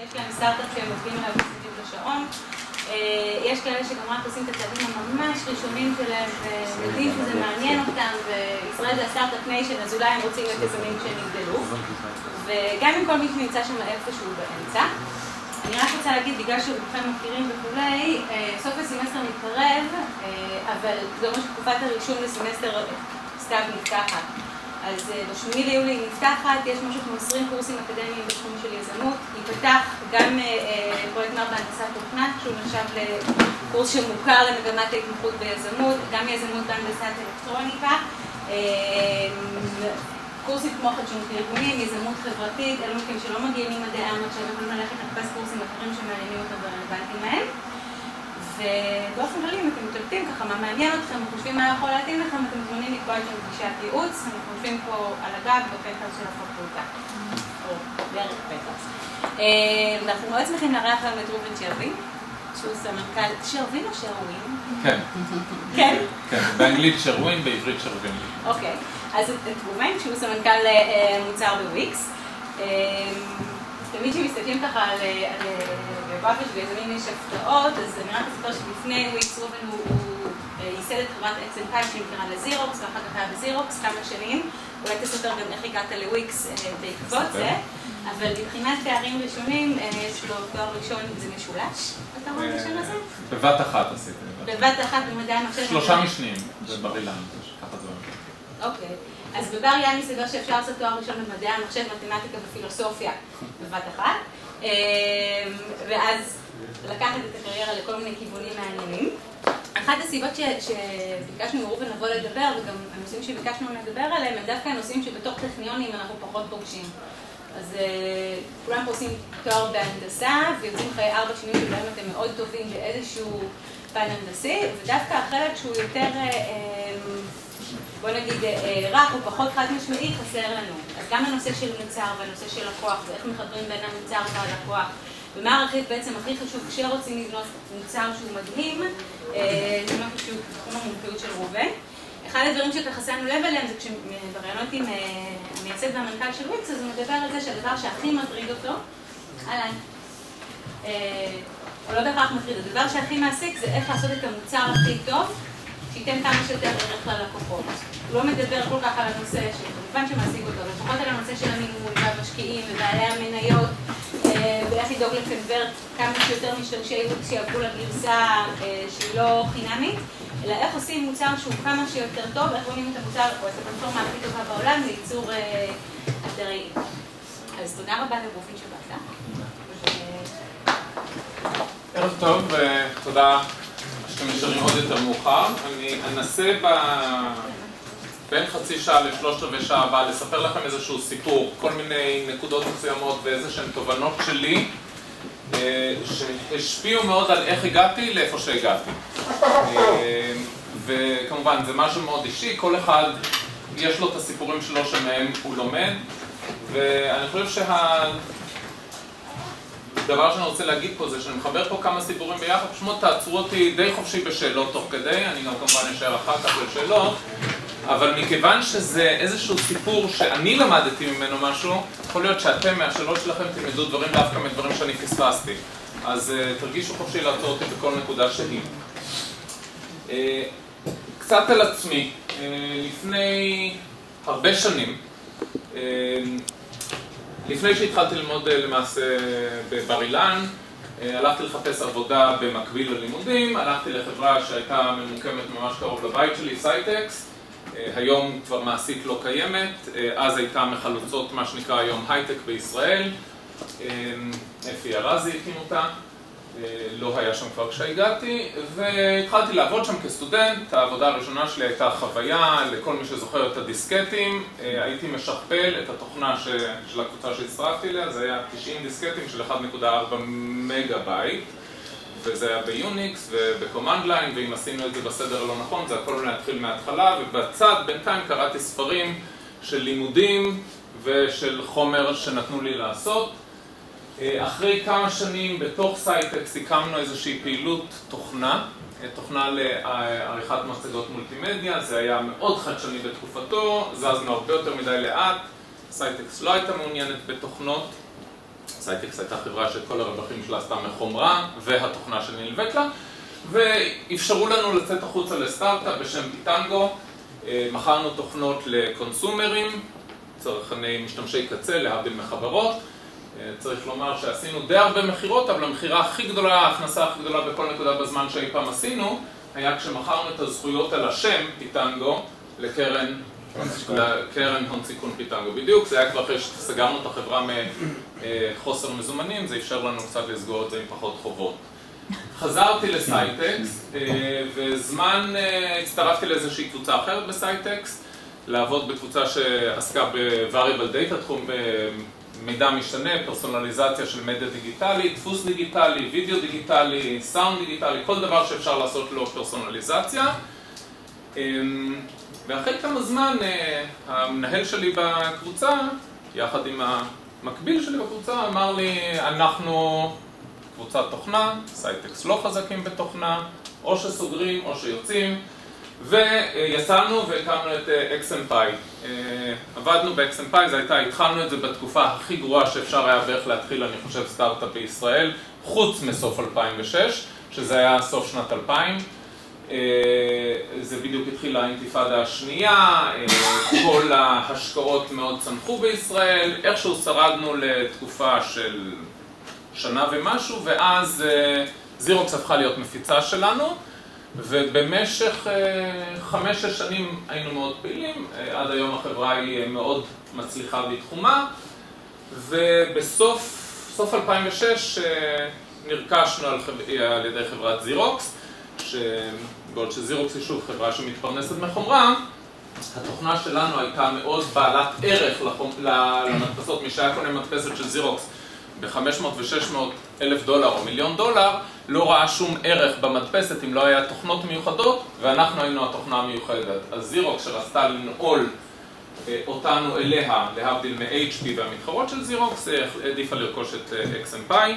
שיש להם סטארט-אפ שהם עובדים עליו מסביב לשעון. יש כאלה שגם רק עושים את הצעדים הממש ראשונים שלהם ויודעים שזה מעניין אותם וישראל זה הסטארט-אפ ניישן אז אולי הם רוצים להיות יזמים כשהם יגדלו וגם עם כל מי שנמצא שם איפשהו באמצע. אני רק רוצה להגיד, בגלל שרובכם מכירים וכולי, סוף הסמסטר מתקרב, אבל זה אומר שתקופת הרישום לסמסטר סתיו נפתחת. אז בשמיני ליולי היא נפתחת, יש משהו כמו 20 קורסים אקדמיים בתחום של יזמות. ייפתח גם פרויקט נוער בהנדסת תוכנה, שהוא נחשב לקורס שמוכר למגמת ההתמחות ביזמות, גם יזמות בהנדסת אלקטרוניקה. קורסים כמו חדשנות ארגונית, יזמות חברתית, אלו מכם שלא מגיעים ממדעי המחשב יכולים ללכת לחפש קורסים אחרים שמעניינים אותם ורלוונטיים להם. ובאופן כללי, אם אתם מתלבטים ככה מה מעניין אתכם וחושבים מה יכול להתאים לכם, אתם מוזמנים לקבוע איתנו פגישת ייעוץ, אנחנו יושבים פה על הגג בפנטהאוס של הפקולטה, או דרך פנטהאוס. אנחנו מאוד שמחים לארח היום את ראובן שרווין, שהוא סמנכ"ל, שרווין או שרווין? כן. כן? כן, באנגלית שרווין, בעברית שרווין. אוקיי, אז את ראובן, שהוא סמנכ"ל מוצר בוויקס. תמיד כשמסתכלים ככה על ביוגרפיה של יזמים יש הפתעות, אז אני רק אספר שלפני וויקס ראובן הוא ייסד את חברת אקסן פייל שנקרא לזירוקס, ואחר כך היה בזירוקס כמה שנים. אולי תספר גם איך הגעת לוויקס בעקבות זה, אבל מבחינת תארים ראשונים, יש לו תואר ראשון, זה משולש, התואר הראשון הזה? בבת אחת עשיתי. בבת אחת במדעי המחשב? שלושה משנים, זה בר אילן, ככה זה. אוקיי. אז בבר אילן מסתבר שאפשר לעשות תואר ראשון במדעי המחשב, מתמטיקה ופילוסופיה בבת אחת. ואז לקחת את הקריירה לכל מיני כיוונים מעניינים. אחת הסיבות שביקשנו מראובן לבוא לדבר, וגם הנושאים שביקשנו לדבר עליהם, הם דווקא הנושאים שבתוך טכניונים אנחנו פחות פוגשים. אז כולם פה עושים תואר בהנדסה, ויוצאים אחרי ארבע שנים שבהם אתם מאוד טובים באיזשהו פן הנדסי, ודווקא החלק שהוא יותר, בוא נגיד, רך או פחות חד משמעי, חסר לנו. אז גם הנושא של מוצר והנושא של לקוח, ואיך מחברים בין המוצר והלקוח, ומה הערכית בעצם הכי חשוב כשרוצים לבנות מוצר שהוא מדהים, זה משהו שהוא תחום המומחיות של ראובן. אחד הדברים שככה שמנו לב אליהם זה כשבראיונות עם המייסד והמנכ"ל של וויקס, אז הוא מדבר על זה שהדבר שהכי מטריד אותו, אהלן, או לא בהכרח מטריד, הדבר שהכי מעסיק זה איך לעשות את המוצר הכי טוב, שייתן כמה שיותר ערך ללקוחות. הוא לא מדבר כל כך על הנושא שכמובן שמעסיק אותו, לפחות על הנושא של המימון והמשקיעים ובעלי המניות ואיך לדאוג לקנברט כמה שיותר משתמשי וויקס שיעברו לגרסה שהיא לא חינמית, אלא איך עושים מוצר שהוא כמה שיותר טוב, איך בונים את המוצר או את הפלטפורמה הכי טובה בעולם לייצור אתרי. אז תודה רבה לראובן שבאת. ערב טוב ותודה שאתם נשארים עוד יותר מאוחר. אני אנסה בין חצי שעה לשלושת רבעי שעה הבאה לספר לכם איזשהו סיפור, כל מיני נקודות מסוימות ואיזה שהן תובנות שלי שהשפיעו מאוד על איך הגעתי לאיפה שהגעתי. וכמובן זה משהו מאוד אישי, כל אחד יש לו את הסיפורים שלו שמהם הוא לומד ואני חושב שהדבר שאני רוצה להגיד פה זה שאני מחבר פה כמה סיפורים ביחד, פשוט תעצרו אותי די חופשי בשאלות תוך כדי, אני גם כמובן אשאר אחר כך לשאלות אבל מכיוון שזה איזשהו סיפור שאני למדתי ממנו משהו, יכול להיות שאתם מהשאלות שלכם תלמדו דברים דווקא מדברים שאני פספסתי. אז תרגישו חופשי לעצור אותי בכל נקודה שהיא. קצת על עצמי, לפני הרבה שנים, לפני שהתחלתי ללמוד למעשה בבר אילן, הלכתי לחפש עבודה במקביל ללימודים, הלכתי לחברה שהייתה ממוקמת ממש קרוב לבית שלי, סייטקס. היום כבר מעשית לא קיימת, אז הייתה מחלוצות מה שנקרא היום הייטק בישראל, אפי ארזי הקים אותה, לא היה שם כבר כשהגעתי, והתחלתי לעבוד שם כסטודנט, העבודה הראשונה שלי הייתה חוויה, לכל מי שזוכר את הדיסקטים, הייתי משכפל את התוכנה של הקבוצה שהצטרפתי אליה, זה היה 90 דיסקטים של 1.4 מגה בייט וזה היה ביוניקס ובקומנד ליין, ואם עשינו את זה בסדר הלא נכון, זה הכל להתחיל מההתחלה, ובצד בינתיים קראתי ספרים של לימודים ושל חומר שנתנו לי לעשות. אחרי כמה שנים בתוך סייטקס הקמנו איזושהי פעילות תוכנה, תוכנה לעריכת מצגות מולטימדיה, זה היה מאוד חדשני בתקופתו, זזנו הרבה יותר מדי לאט, סייטקס לא הייתה מעוניינת בתוכנות, סייטקס הייתה חברה שכל הרווחים שלה עשתה מחומרה והתוכנה שנלווית לה ואפשרו לנו לצאת החוצה לסטארט-אפ בשם פיטנגו. מכרנו תוכנות לקונסומרים, צרכני משתמשי קצה, להבדיל מחברות צריך לומר שעשינו די הרבה מכירות אבל המכירה הכי גדולה, ההכנסה הכי גדולה בכל נקודה בזמן שאי פעם עשינו היה כשמכרנו את הזכויות על השם פיטנגו לקרן לקרן הון סיכון פיטנגו. בדיוק, זה היה כבר אחרי שסגרנו את החברה מחוסר מזומנים זה אפשר לנו קצת לסגור את זה עם פחות חובות. חזרתי לסייטקס וזמן הצטרפתי לאיזושהי קבוצה אחרת בסייטקס לעבוד בקבוצה שעסקה ב-Variable Data, תחום מידע משתנה, פרסונליזציה של מדיה דיגיטלי, דפוס דיגיטלי, וידאו דיגיטלי, סאונד דיגיטלי, כל דבר שאפשר לעשות לו פרסונליזציה. ואחרי כמה זמן המנהל שלי בקבוצה, יחד עם המקביל שלי בקבוצה, אמר לי אנחנו קבוצת תוכנה, סייטקס לא חזקים בתוכנה, או שסוגרים או שיוצאים ויצאנו והקמנו את XMPy עבדנו ב-XMPy, זה הייתה, התחלנו את זה בתקופה הכי גרועה שאפשר היה בערך להתחיל, אני חושב, סטארט-אפ בישראל חוץ מסוף 2006, שזה היה סוף שנת 2000 זה בדיוק התחיל האינתיפאדה השנייה, כל ההשקעות מאוד צנחו בישראל, איכשהו שרדנו לתקופה של שנה ומשהו ואז זירוקס הפכה להיות מפיצה שלנו ובמשך חמש-שש שנים היינו מאוד פעילים, עד היום החברה היא מאוד מצליחה בתחומה ובסוף, סוף 2006 נרכשנו על ידי חברת זירוקס בעוד שזירוקס היא שוב חברה שמתפרנסת מחומרה התוכנה שלנו הייתה מאוד בעלת ערך למדפסות, מי שהיה קונה מדפסת של זירוקס ב-500 ו-600 אלף דולר או מיליון דולר לא ראה שום ערך במדפסת אם לא היה תוכנות מיוחדות ואנחנו היינו התוכנה המיוחדת. אז זירוקס שרצתה לנעול אותנו אליה להבדיל מ-HP והמתחרות של זירוקס העדיפה לרכוש את XMPy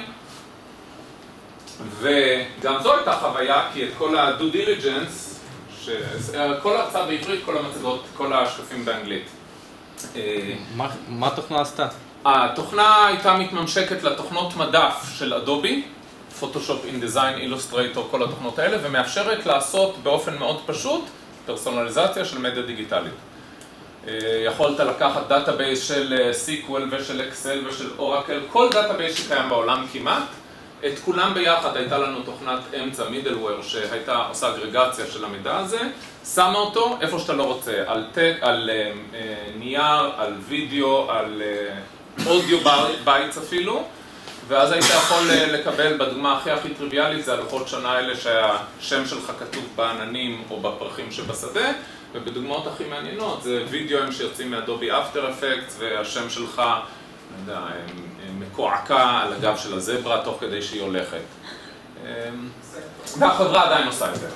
וגם זו הייתה חוויה כי את כל ה-due diligence כל ההרצאה בעברית, כל המצגות, כל השקפים באנגלית. מה התוכנה עשתה? התוכנה הייתה מתממשקת לתוכנות מדף של אדובי פוטושופ, אינדיזיין, אילוסטרייטור, כל התוכנות האלה ומאפשרת לעשות באופן מאוד פשוט פרסונליזציה של מדיה דיגיטלית. יכולת לקחת דאטאבייס של SQL ושל אקסל ושל אורקל כל דאטאבייס שקיים בעולם כמעט את כולם ביחד הייתה לנו תוכנת אמצע, middleware, שהייתה עושה אגרגציה של המידע הזה שמה אותו איפה שאתה לא רוצה, על נייר, על וידאו, על אודיו בייטס אפילו ואז היית יכול לקבל, בדוגמה הכי הכי טריוויאלית זה הלוחות שנה האלה שהשם שלך כתוב בעננים או בפרחים שבשדה ובדוגמאות הכי מעניינות זה וידאוים שיוצאים מאדובי אפטר אפקט והשם שלך, אני יודע, מקועקע על הגב של הזברה תוך כדי שהיא הולכת. והחברה עדיין עושה את זה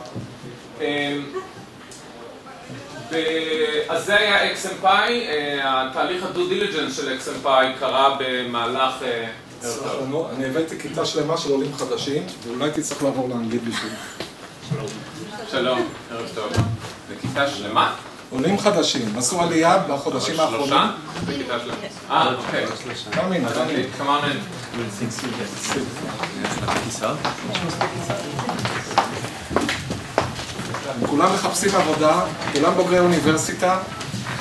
אז זה היה XMPy, התהליך ה-due diligence של XMPy קרה במהלך אני הבאתי כיתה שלמה של עולים חדשים ואולי תצטרך לעבור לאנגלית בשביל שלום, ערב טוב. זה כיתה שלמה? עולים חדשים, עשו עלייה בחודשים האחרונים שלושה? זה כיתה שלמה. אה, אוקיי. come in, come in come on in כולם מחפשים עבודה, כולם בוגרי אוניברסיטה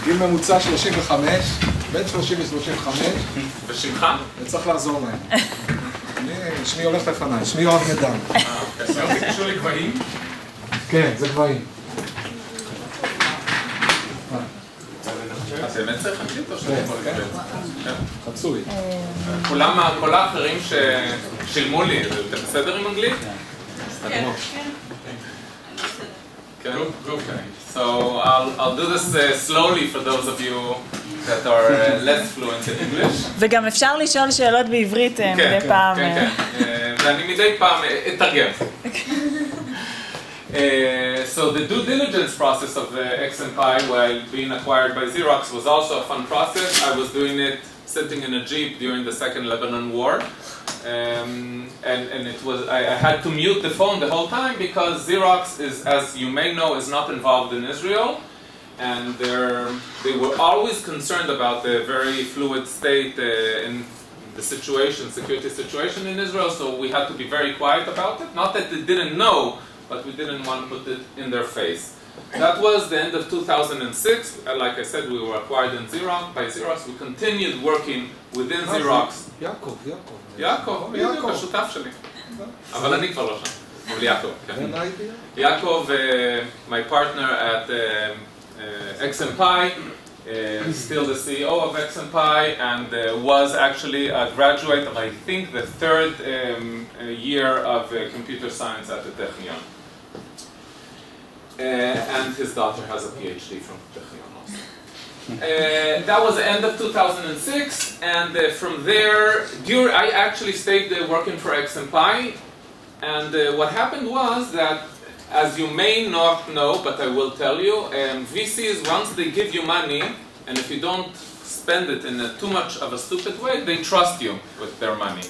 גיל ממוצע 35 בין 30 ל-35 ושמך? וצריך לעזור להם שמי הולך לפניי, שמי יואב נדן זה קשור לגבהים? כן, זה גבהים אז באמת צריך אנגלית או שאתה יכול. לקבל? חצוי כולם, כל האחרים ששילמו לי, זה בסדר עם אנגלית? כן, כן? Okay. So I'll, I'll do this uh, slowly for those of you that are uh, less fluent in English. וגם אפשר לשאול שאלות בעברית אה, מדי פעם. כן, אה. כן, אה, ואני מדי פעם אה, אתרגם. Uh, so the due diligence process of the XMPy while being acquired by Xerox was also a fun process. I was doing it sitting in a jeep during the second Lebanon war. Um, and, and it was, I, I had to mute the phone the whole time because Xerox is, as you may know, is not involved in Israel. And they were always concerned about the very fluid state uh, in the situation, security situation in Israel, so we had to be very quiet about it. Not that they didn't know, but we didn't want to put it in their face. That was the end of 2006. And like I said, we were acquired in Xerox by Xerox. We continued working within Xerox. יעקב, יעקב. יעקב, בדיוק, my partner at um, uh, XMPie, uh, still the CEO of XMPie, and uh, was actually a graduate of, I think, the third um, uh, year of uh, computer science at the Technion. Uh, and his daughter has a PhD from Technion also. Uh, that was the end of 2006, and uh, from there, dur- I actually stayed uh, working for XMPie, and uh, what happened was that, as you may not know, but I will tell you, um, VCs, once they give you money, and if you don't spend it in too much of a stupid way, they trust you with their money.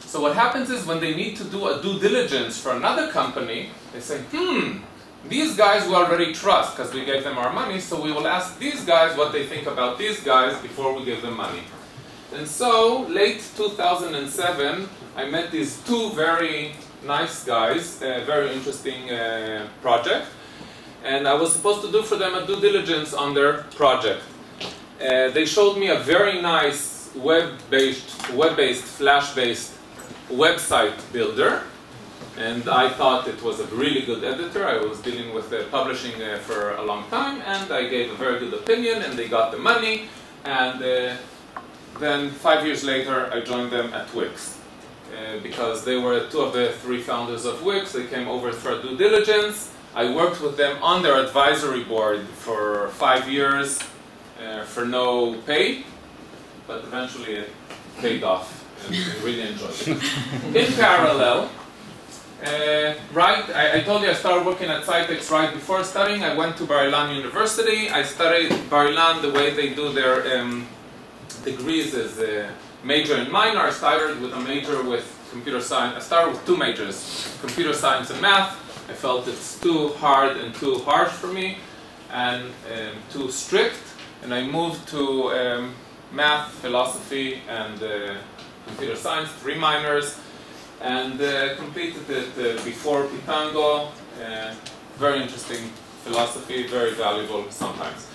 So what happens is when they need to do a due diligence for another company, they say, hmm, these guys we already trust because we gave them our money, so we will ask these guys what they think about these guys before we give them money. And so, late 2007, I met these two very nice guys, a very interesting uh, project, and I was supposed to do for them a due diligence on their project. Uh, they showed me a very nice web-based, web-based, flash-based website builder, and I thought it was a really good editor. I was dealing with uh, publishing uh, for a long time, and I gave a very good opinion, and they got the money, and uh, then five years later, I joined them at Wix. Uh, because they were two of the three founders of Wix, they came over for due diligence. I worked with them on their advisory board for five years uh, for no pay, but eventually it paid off and I really enjoyed it. In parallel, uh, right, I, I told you I started working at Scitex right before studying. I went to Bar Ilan University. I studied Bar Ilan the way they do their um, degrees as a major and minor. I started with a major with computer science. I started with two majors, computer science and math. I felt it's too hard and too harsh for me and um, too strict. And I moved to um, math, philosophy, and uh, computer science, three minors and uh, completed it uh, before Pitango. Uh, very interesting philosophy, very valuable sometimes.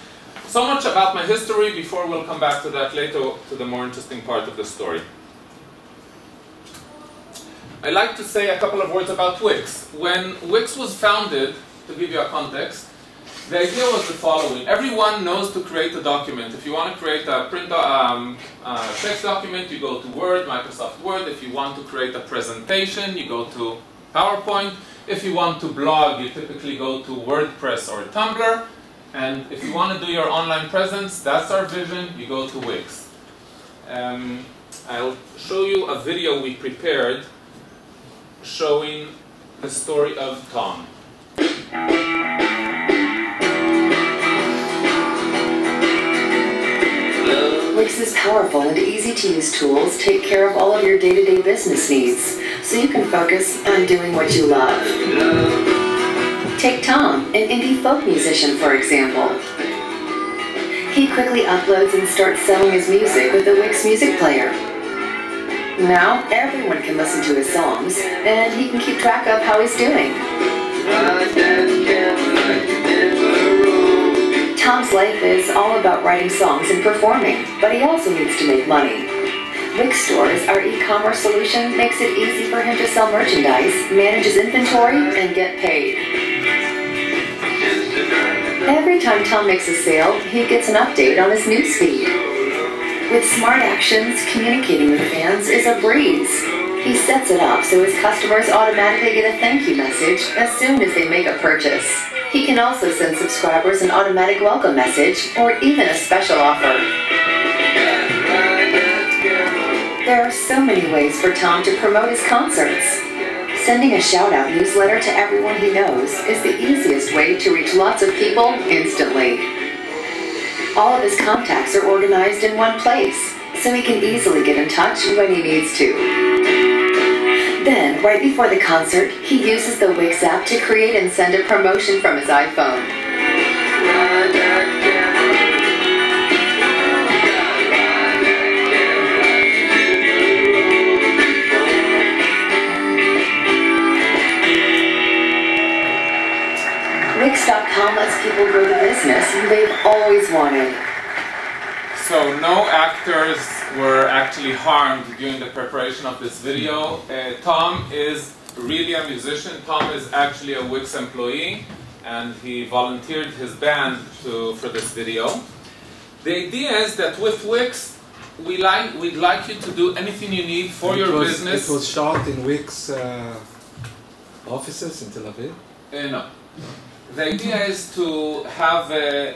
So much about my history before we'll come back to that later to the more interesting part of the story. I'd like to say a couple of words about Wix. When Wix was founded, to give you a context, the idea was the following. Everyone knows to create a document. If you want to create a print um, uh, text document, you go to Word, Microsoft Word. If you want to create a presentation, you go to PowerPoint. If you want to blog, you typically go to WordPress or Tumblr. And if you want to do your online presence, that's our vision, you go to Wix. Um, I'll show you a video we prepared showing the story of Tom. Powerful and easy to use tools take care of all of your day to day business needs, so you can focus on doing what you love. Take Tom, an indie folk musician, for example. He quickly uploads and starts selling his music with the Wix music player. Now, everyone can listen to his songs, and he can keep track of how he's doing. Tom's life is all about writing songs and performing, but he also needs to make money. Wix Stores, our e-commerce solution, makes it easy for him to sell merchandise, manage his inventory, and get paid. Every time Tom makes a sale, he gets an update on his newsfeed. With smart actions, communicating with fans is a breeze. He sets it up so his customers automatically get a thank you message as soon as they make a purchase. He can also send subscribers an automatic welcome message or even a special offer. There are so many ways for Tom to promote his concerts. Sending a shout out newsletter to everyone he knows is the easiest way to reach lots of people instantly. All of his contacts are organized in one place, so he can easily get in touch when he needs to. Then, right before the concert, he uses the Wix app to create and send a promotion from his iPhone. Wix.com lets people grow the business they've always wanted. So no actors were actually harmed during the preparation of this video. Uh, Tom is really a musician. Tom is actually a Wix employee and he volunteered his band to, for this video. The idea is that with Wix, we like, we'd like you to do anything you need for It your was- business. It was shot in Wix uh, offices in Tel Aviv. Uh, no. The idea is to have a,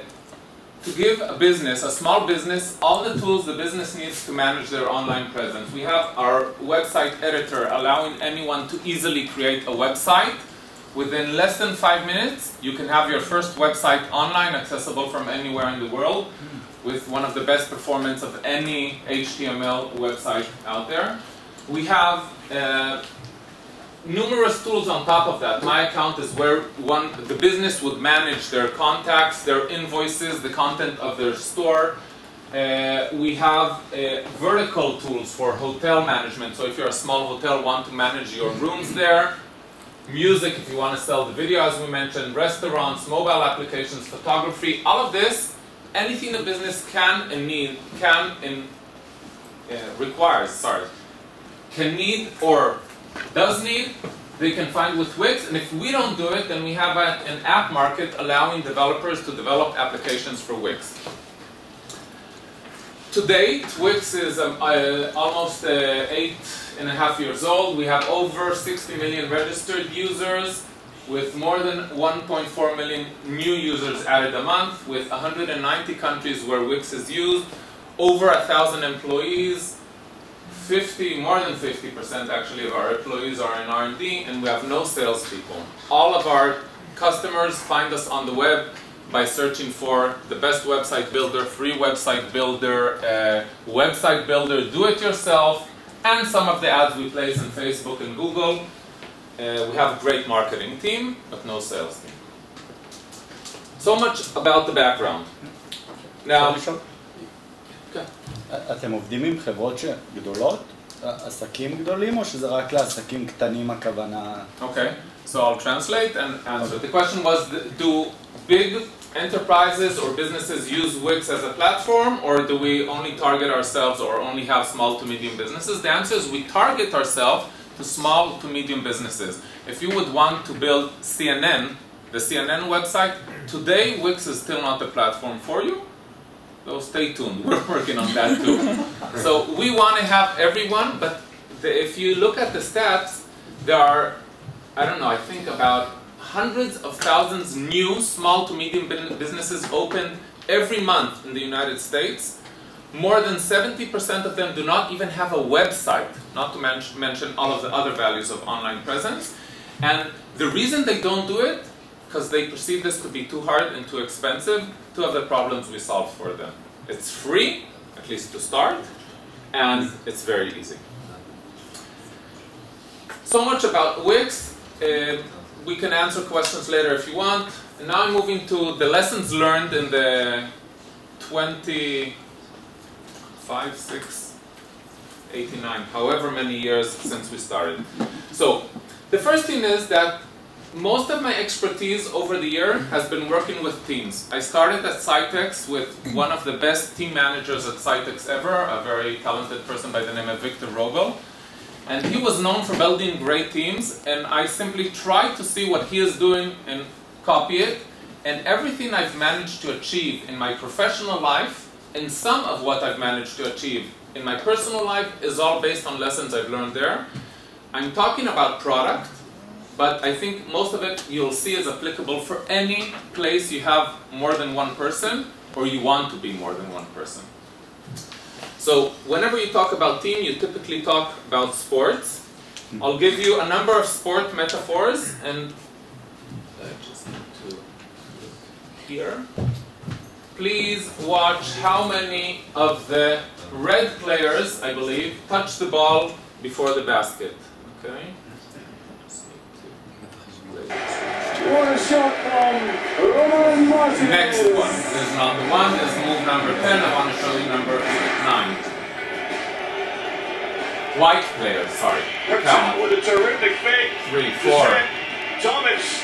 to give a business, a small business, all the tools the business needs to manage their online presence. We have our website editor allowing anyone to easily create a website. Within less than five minutes, you can have your first website online, accessible from anywhere in the world, with one of the best performance of any HTML website out there. We have uh, numerous tools on top of that. My account is where one the business would manage their contacts, their invoices, the content of their store. Uh, we have uh, vertical tools for hotel management. So if you're a small hotel, want to manage your rooms there. Music, if you want to sell the video, as we mentioned, restaurants, mobile applications, photography, all of this, anything a business can and need, can and uh, requires, sorry, can need or does need, they can find with Wix. And if we don't do it, then we have a, an app market allowing developers to develop applications for Wix. To date, Wix is um, uh, almost uh, eight and a half years old. We have over 60 million registered users with more than 1.4 million new users added a month with 190 countries where Wix is used, over a thousand employees, 50, more than 50% actually of our employees are in R&D and we have no salespeople. All of our customers find us on the web by searching for the best website builder, free website builder, uh, website builder, do-it-yourself, and some of the ads we place on Facebook and Google. Uh, we have a great marketing team, but no sales team. So much about the background. Now. אתם עובדים עם חברות גדולות? עסקים גדולים או שזה רק לעסקים קטנים הכוונה? Okay, so I'll translate and answer. The question was, do big enterprises or businesses use Wix as a platform or do we only target ourselves or only have small to medium businesses? The answer is we target ourselves to small to medium businesses. If you would want to build CNN, the CNN website, today Wix is still not the platform for you. So stay tuned, we're working on that too. so we want to have everyone, but the, if you look at the stats, there are, I don't know, I think about hundreds of thousands new small to medium businesses opened every month in the United States. More than 70% of them do not even have a website, not to men- mention all of the other values of online presence. And the reason they don't do it, because they perceive this to be too hard and too expensive, two of the problems we solve for them. It's free, at least to start, and it's very easy. So much about Wix. Uh, we can answer questions later if you want. And now I'm moving to the lessons learned in the 25, 6, 89, however many years since we started. So, the first thing is that most of my expertise over the year has been working with teams. I started at Scitex with one of the best team managers at Scitex ever, a very talented person by the name of Victor Rogel. And he was known for building great teams, and I simply tried to see what he is doing and copy it. And everything I've managed to achieve in my professional life, and some of what I've managed to achieve in my personal life, is all based on lessons I've learned there. I'm talking about product, but I think most of it you'll see is applicable for any place you have more than one person, or you want to be more than one person. So whenever you talk about team, you typically talk about sports. I'll give you a number of sport metaphors, and I just need to here. Please watch how many of the red players, I believe, touch the ball before the basket. Okay. What a shot from Roman Martinez. Next one. This is not the one. This is move number 10. I want to show you number 9. White players, sorry. Count. with a terrific fake. Three, four. Thomas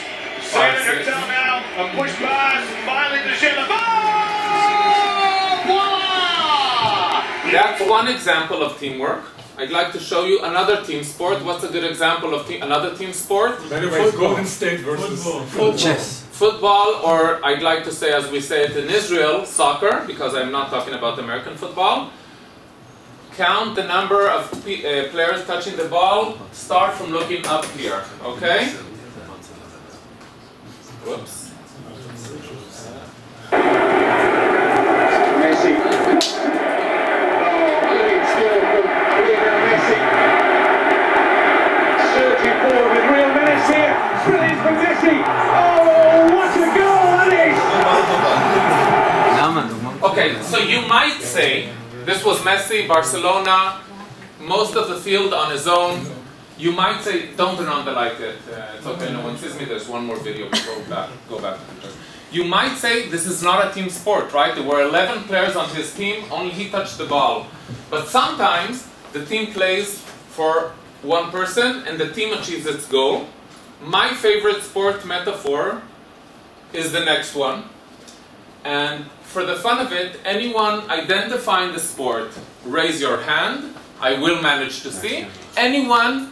setting six, now. A push pass, finally to share the ball! Voila! That's one example of teamwork. I'd like to show you another team sport. What's a good example of te- another team sport? By the way, Golden State versus football. Chess. Football, or I'd like to say, as we say it in Israel, soccer, because I'm not talking about American football. Count the number of pe- uh, players touching the ball. Start from looking up here, okay? Whoops. Messi. Okay, so you might say this was Messi, Barcelona, most of the field on his own. You might say, don't turn on the light yet. Uh, it's okay, no one sees me. There's one more video. Go back. Go back. You might say this is not a team sport, right? There were 11 players on his team. Only he touched the ball. But sometimes the team plays for one person and the team achieves its goal. My favorite sport metaphor is the next one. And for the fun of it, anyone identifying the sport, raise your hand. I will manage to see. Anyone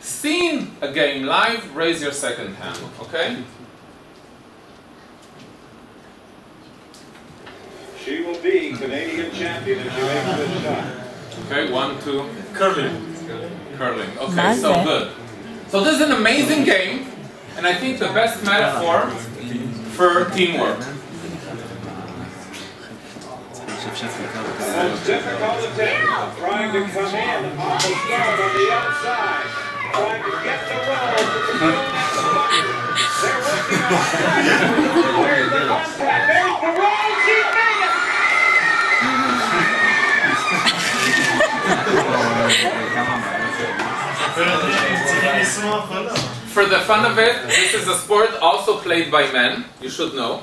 seen a game live, raise your second hand, okay? She will be Canadian champion if she makes this shot. Okay, one, two, curling. Curling, okay, so eh? good. So this is an amazing game, and I think the best metaphor for teamwork. Most difficult attempt, trying to come in off the start on the outside, trying to get the roll. They're working on Where's the contact? There's the roll. She made it. For the fun of it, this is a sport also played by men. You should know.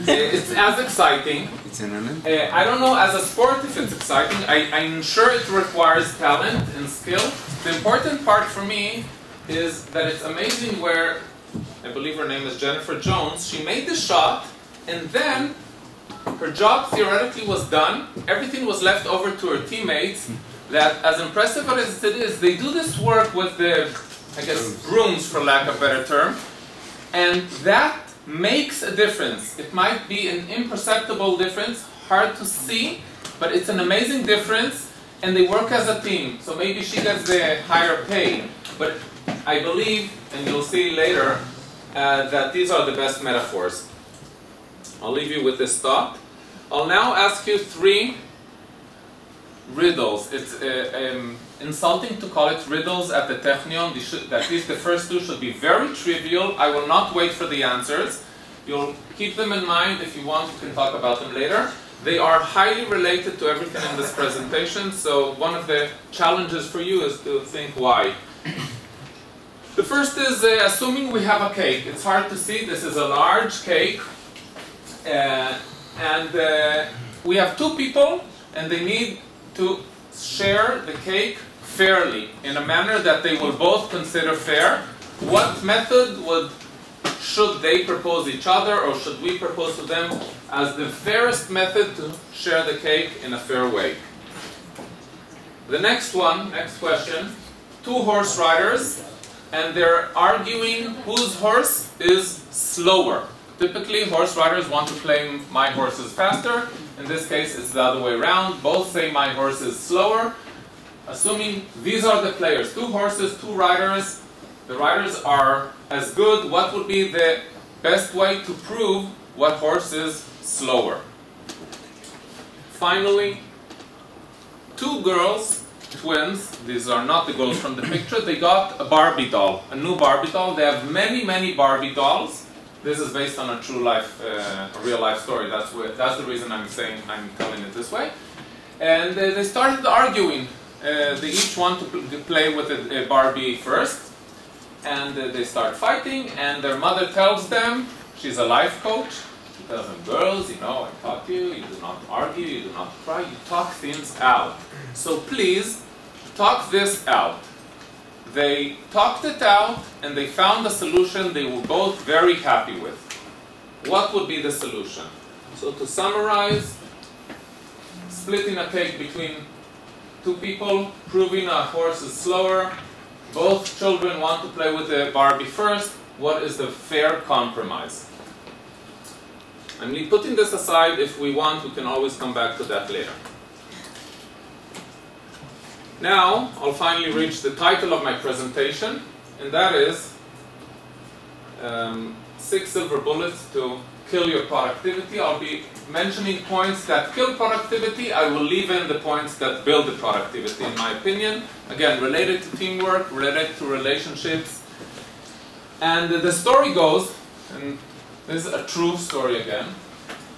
Uh, It's as exciting. It's an uh, I don't know as a sport if it's exciting. I, I'm sure it requires talent and skill. The important part for me is that it's amazing where I believe her name is Jennifer Jones. She made the shot and then her job theoretically was done. Everything was left over to her teammates. That as impressive as it is, they do this work with the, I guess, brooms for lack of a better term. And that makes a difference. It might be an imperceptible difference, hard to see, but it's an amazing difference, and they work as a team. So maybe she gets the higher pay, but I believe, and you'll see later, uh, that these are the best metaphors. I'll leave you with this thought. I'll now ask you three riddles. It's uh, um, insulting to call it riddles at the Technion. Should, at least the first two should be very trivial. I will not wait for the answers. You'll keep them in mind. If you want, you can talk about them later. They are highly related to everything in this presentation, so one of the challenges for you is to think why. The first is uh, assuming we have a cake. It's hard to see. This is a large cake. Uh, and uh, we have two people, and they need to share the cake fairly in a manner that they will both consider fair. What method would should they propose each other, or should we propose to them as the fairest method to share the cake in a fair way? The next one, next question, two horse riders, and they're arguing whose horse is slower. Typically, horse riders want to claim my horse is faster. In this case, it's the other way around. Both say my horse is slower. Assuming these are the players, two horses, two riders. The riders are as good. What would be the best way to prove what horse is slower? Finally, two girls, twins, these are not the girls from the picture, they got a Barbie doll, a new Barbie doll. They have many, many Barbie dolls. This is based on a true life, uh, a real life story. That's where, that's the reason I'm saying I'm telling it this way. And uh, they started arguing. Uh, they each want to pl- play with a, a Barbie first, and uh, they start fighting. And their mother tells them, she's a life coach. She tells them, girls, you know, I taught you. You do not argue. You do not cry. You talk things out. So please, talk this out. They talked it out and they found a solution they were both very happy with. what would be the solution? So to summarize, splitting a cake between two people, proving a horse is slower, both children want to play with the Barbie first, what is the fair compromise? I'm putting this aside, if we want, we can always come back to that later. Now, I'll finally reach the title of my presentation, and that is um, Six Silver Bullets to Kill Your Productivity. I'll be mentioning points that kill productivity. I will leave in the points that build the productivity, in my opinion. Again, related to teamwork, related to relationships. And the story goes, and this is a true story again.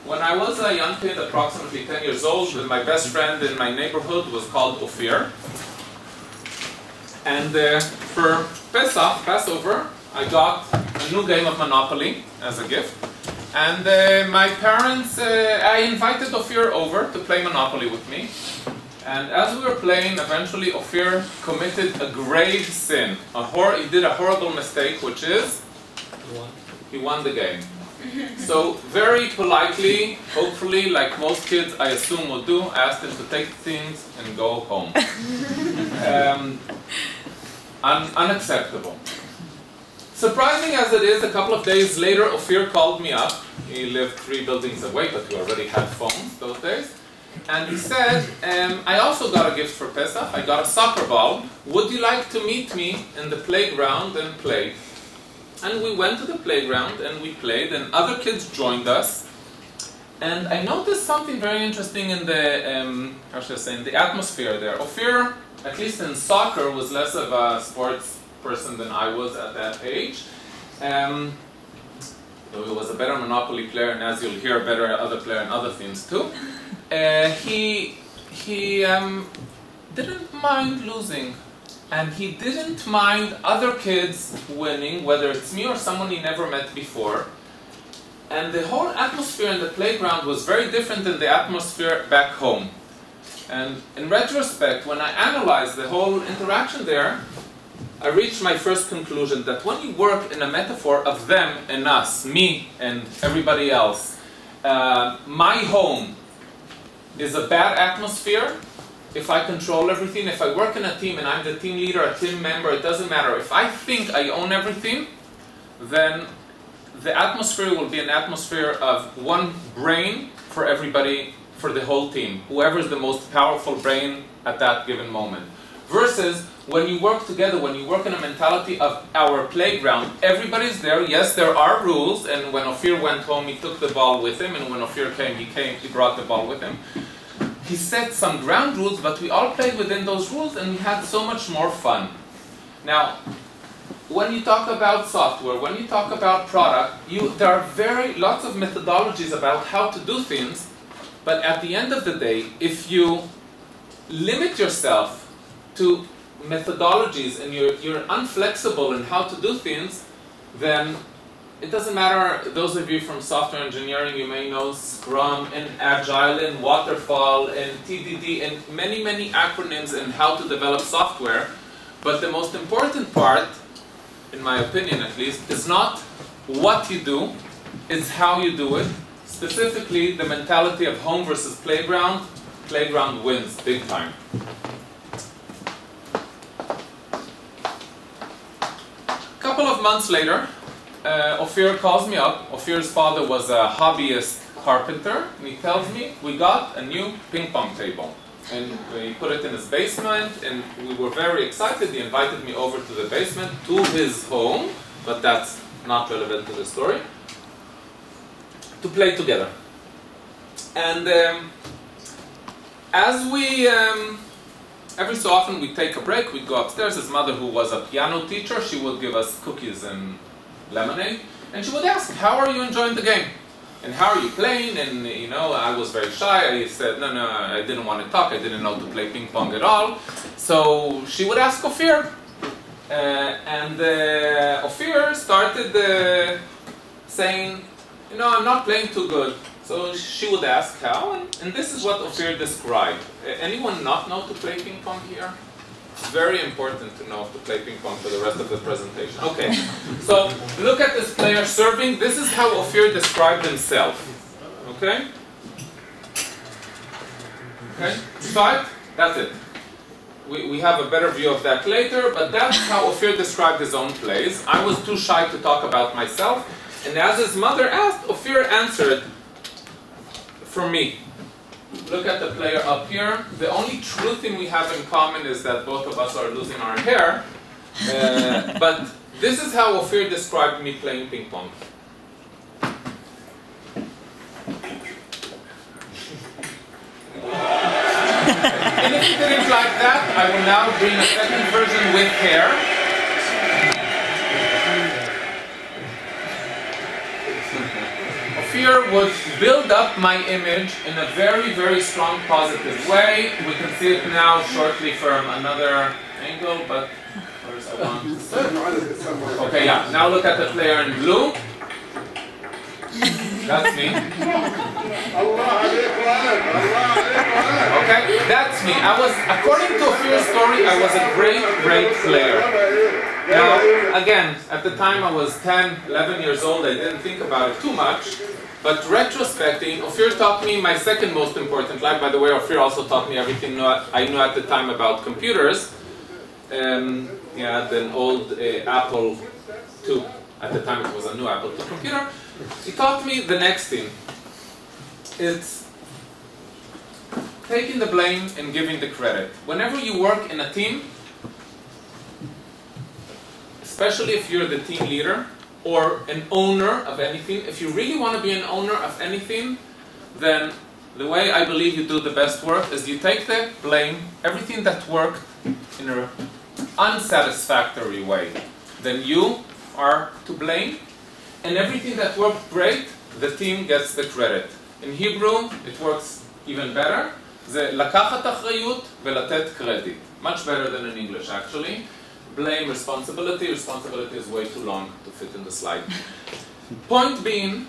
When I was a young kid, approximately 10 years old, my best friend in my neighborhood was called Ophir. And uh, for Pesach, Passover, I got a new game of Monopoly as a gift. And uh, my parents, uh, I invited Ophir over to play Monopoly with me. And as we were playing, eventually Ophir committed a grave sin. A hor- he did a horrible mistake, which is he won the game. So very politely, hopefully, like most kids I assume will do, I asked him to take things and go home. um, un- unacceptable. Surprising as it is, a couple of days later, Ophir called me up. He lived three buildings away, but we already had phones those days. And he said, um, I also got a gift for Pesach. I got a soccer ball. Would you like to meet me in the playground and play? And we went to the playground and we played, and other kids joined us. And I noticed something very interesting in the, um, how should I say, in the atmosphere there. Ophir, at least in soccer, was less of a sports person than I was at that age. Um, though he was a better Monopoly player, and as you'll hear, a better other player in other things too. Uh, he he um, didn't mind losing, and he didn't mind other kids winning, whether it's me or someone he never met before. And the whole atmosphere in the playground was very different than the atmosphere back home. And in retrospect, when I analyzed the whole interaction there, I reached my first conclusion that when you work in a metaphor of them and us, me and everybody else, uh, my home is a bad atmosphere if I control everything. If I work in a team and I'm the team leader, a team member, it doesn't matter. If I think I own everything, then the atmosphere will be an atmosphere of one brain for everybody, for the whole team. Whoever is the most powerful brain at that given moment. Versus when you work together, when you work in a mentality of our playground, everybody's there. Yes, there are rules, and when Ophir went home, he took the ball with him, and when Ophir came, he came, he brought the ball with him. He set some ground rules, but we all played within those rules, and we had so much more fun. Now, when you talk about software, when you talk about product, you, there are very lots of methodologies about how to do things, but at the end of the day, if you limit yourself to methodologies and you're, you're unflexible in how to do things, then it doesn't matter, those of you from software engineering, you may know Scrum and Agile and Waterfall and TDD and many, many acronyms and how to develop software. But the most important part, in my opinion at least, is not what you do, it's how you do it. Specifically, the mentality of home versus playground. Playground wins big time. Couple of months later, uh, Ophir calls me up. Ophir's father was a hobbyist carpenter, and he tells me we got a new ping pong table. And we put it in his basement, and we were very excited. He invited me over to the basement to his home, but that's not relevant to the story, to play together. And um, as we um, every so often we take a break, we'd go upstairs. His mother, who was a piano teacher, she would give us cookies and lemonade, and she would ask, "How are you enjoying the game? And how are you playing?" And you know, I was very shy. I said, "No, no, I didn't want to talk. I didn't know to play ping pong at all." So she would ask Ophir, uh, and uh, Ophir started uh, saying, "You know, I'm not playing too good." So she would ask how, and, and this is what Ophir described. Anyone not know to play ping pong here? It's very important to know to play ping pong for the rest of the presentation. Okay, so look at this player serving. This is how Ophir described himself. Okay? Okay, start. That's it. We, we have a better view of that later, but that's how Ophir described his own plays. I was too shy to talk about myself, and as his mother asked, Ophir answered for me. Look at the player up here. The only true thing we have in common is that both of us are losing our hair, uh, but this is how Ophir described me playing ping pong. and if you didn't like that, I will now bring a second version with hair. Ophir would build up my image in a very, very strong positive way. We can see it now shortly from another angle, but where's I want? Okay, yeah. Now look at the player in blue. That's me. Okay, that's me. I was, according to Ophir's story, I was a great, great player. Now, again, at the time I was 10, 11 years old, I didn't think about it too much. But retrospecting, Ophir taught me my second most important life. By the way, Ophir also taught me everything I knew at the time about computers. Um, yeah, an old uh, Apple II. At the time it was a new Apple II computer. He taught me the next thing. It's taking the blame and giving the credit. Whenever you work in a team, especially if you're the team leader or an owner of anything, if you really want to be an owner of anything, then the way I believe you do the best work is you take the blame, everything that worked in an unsatisfactory way, then you are to blame, and everything that worked great, the team gets the credit. In Hebrew, it works even better. זה לקחת אחריות ולתת קרדיט. Much better than in English actually. Blame, responsibility. Responsibility is way too long to fit in the slide. Point being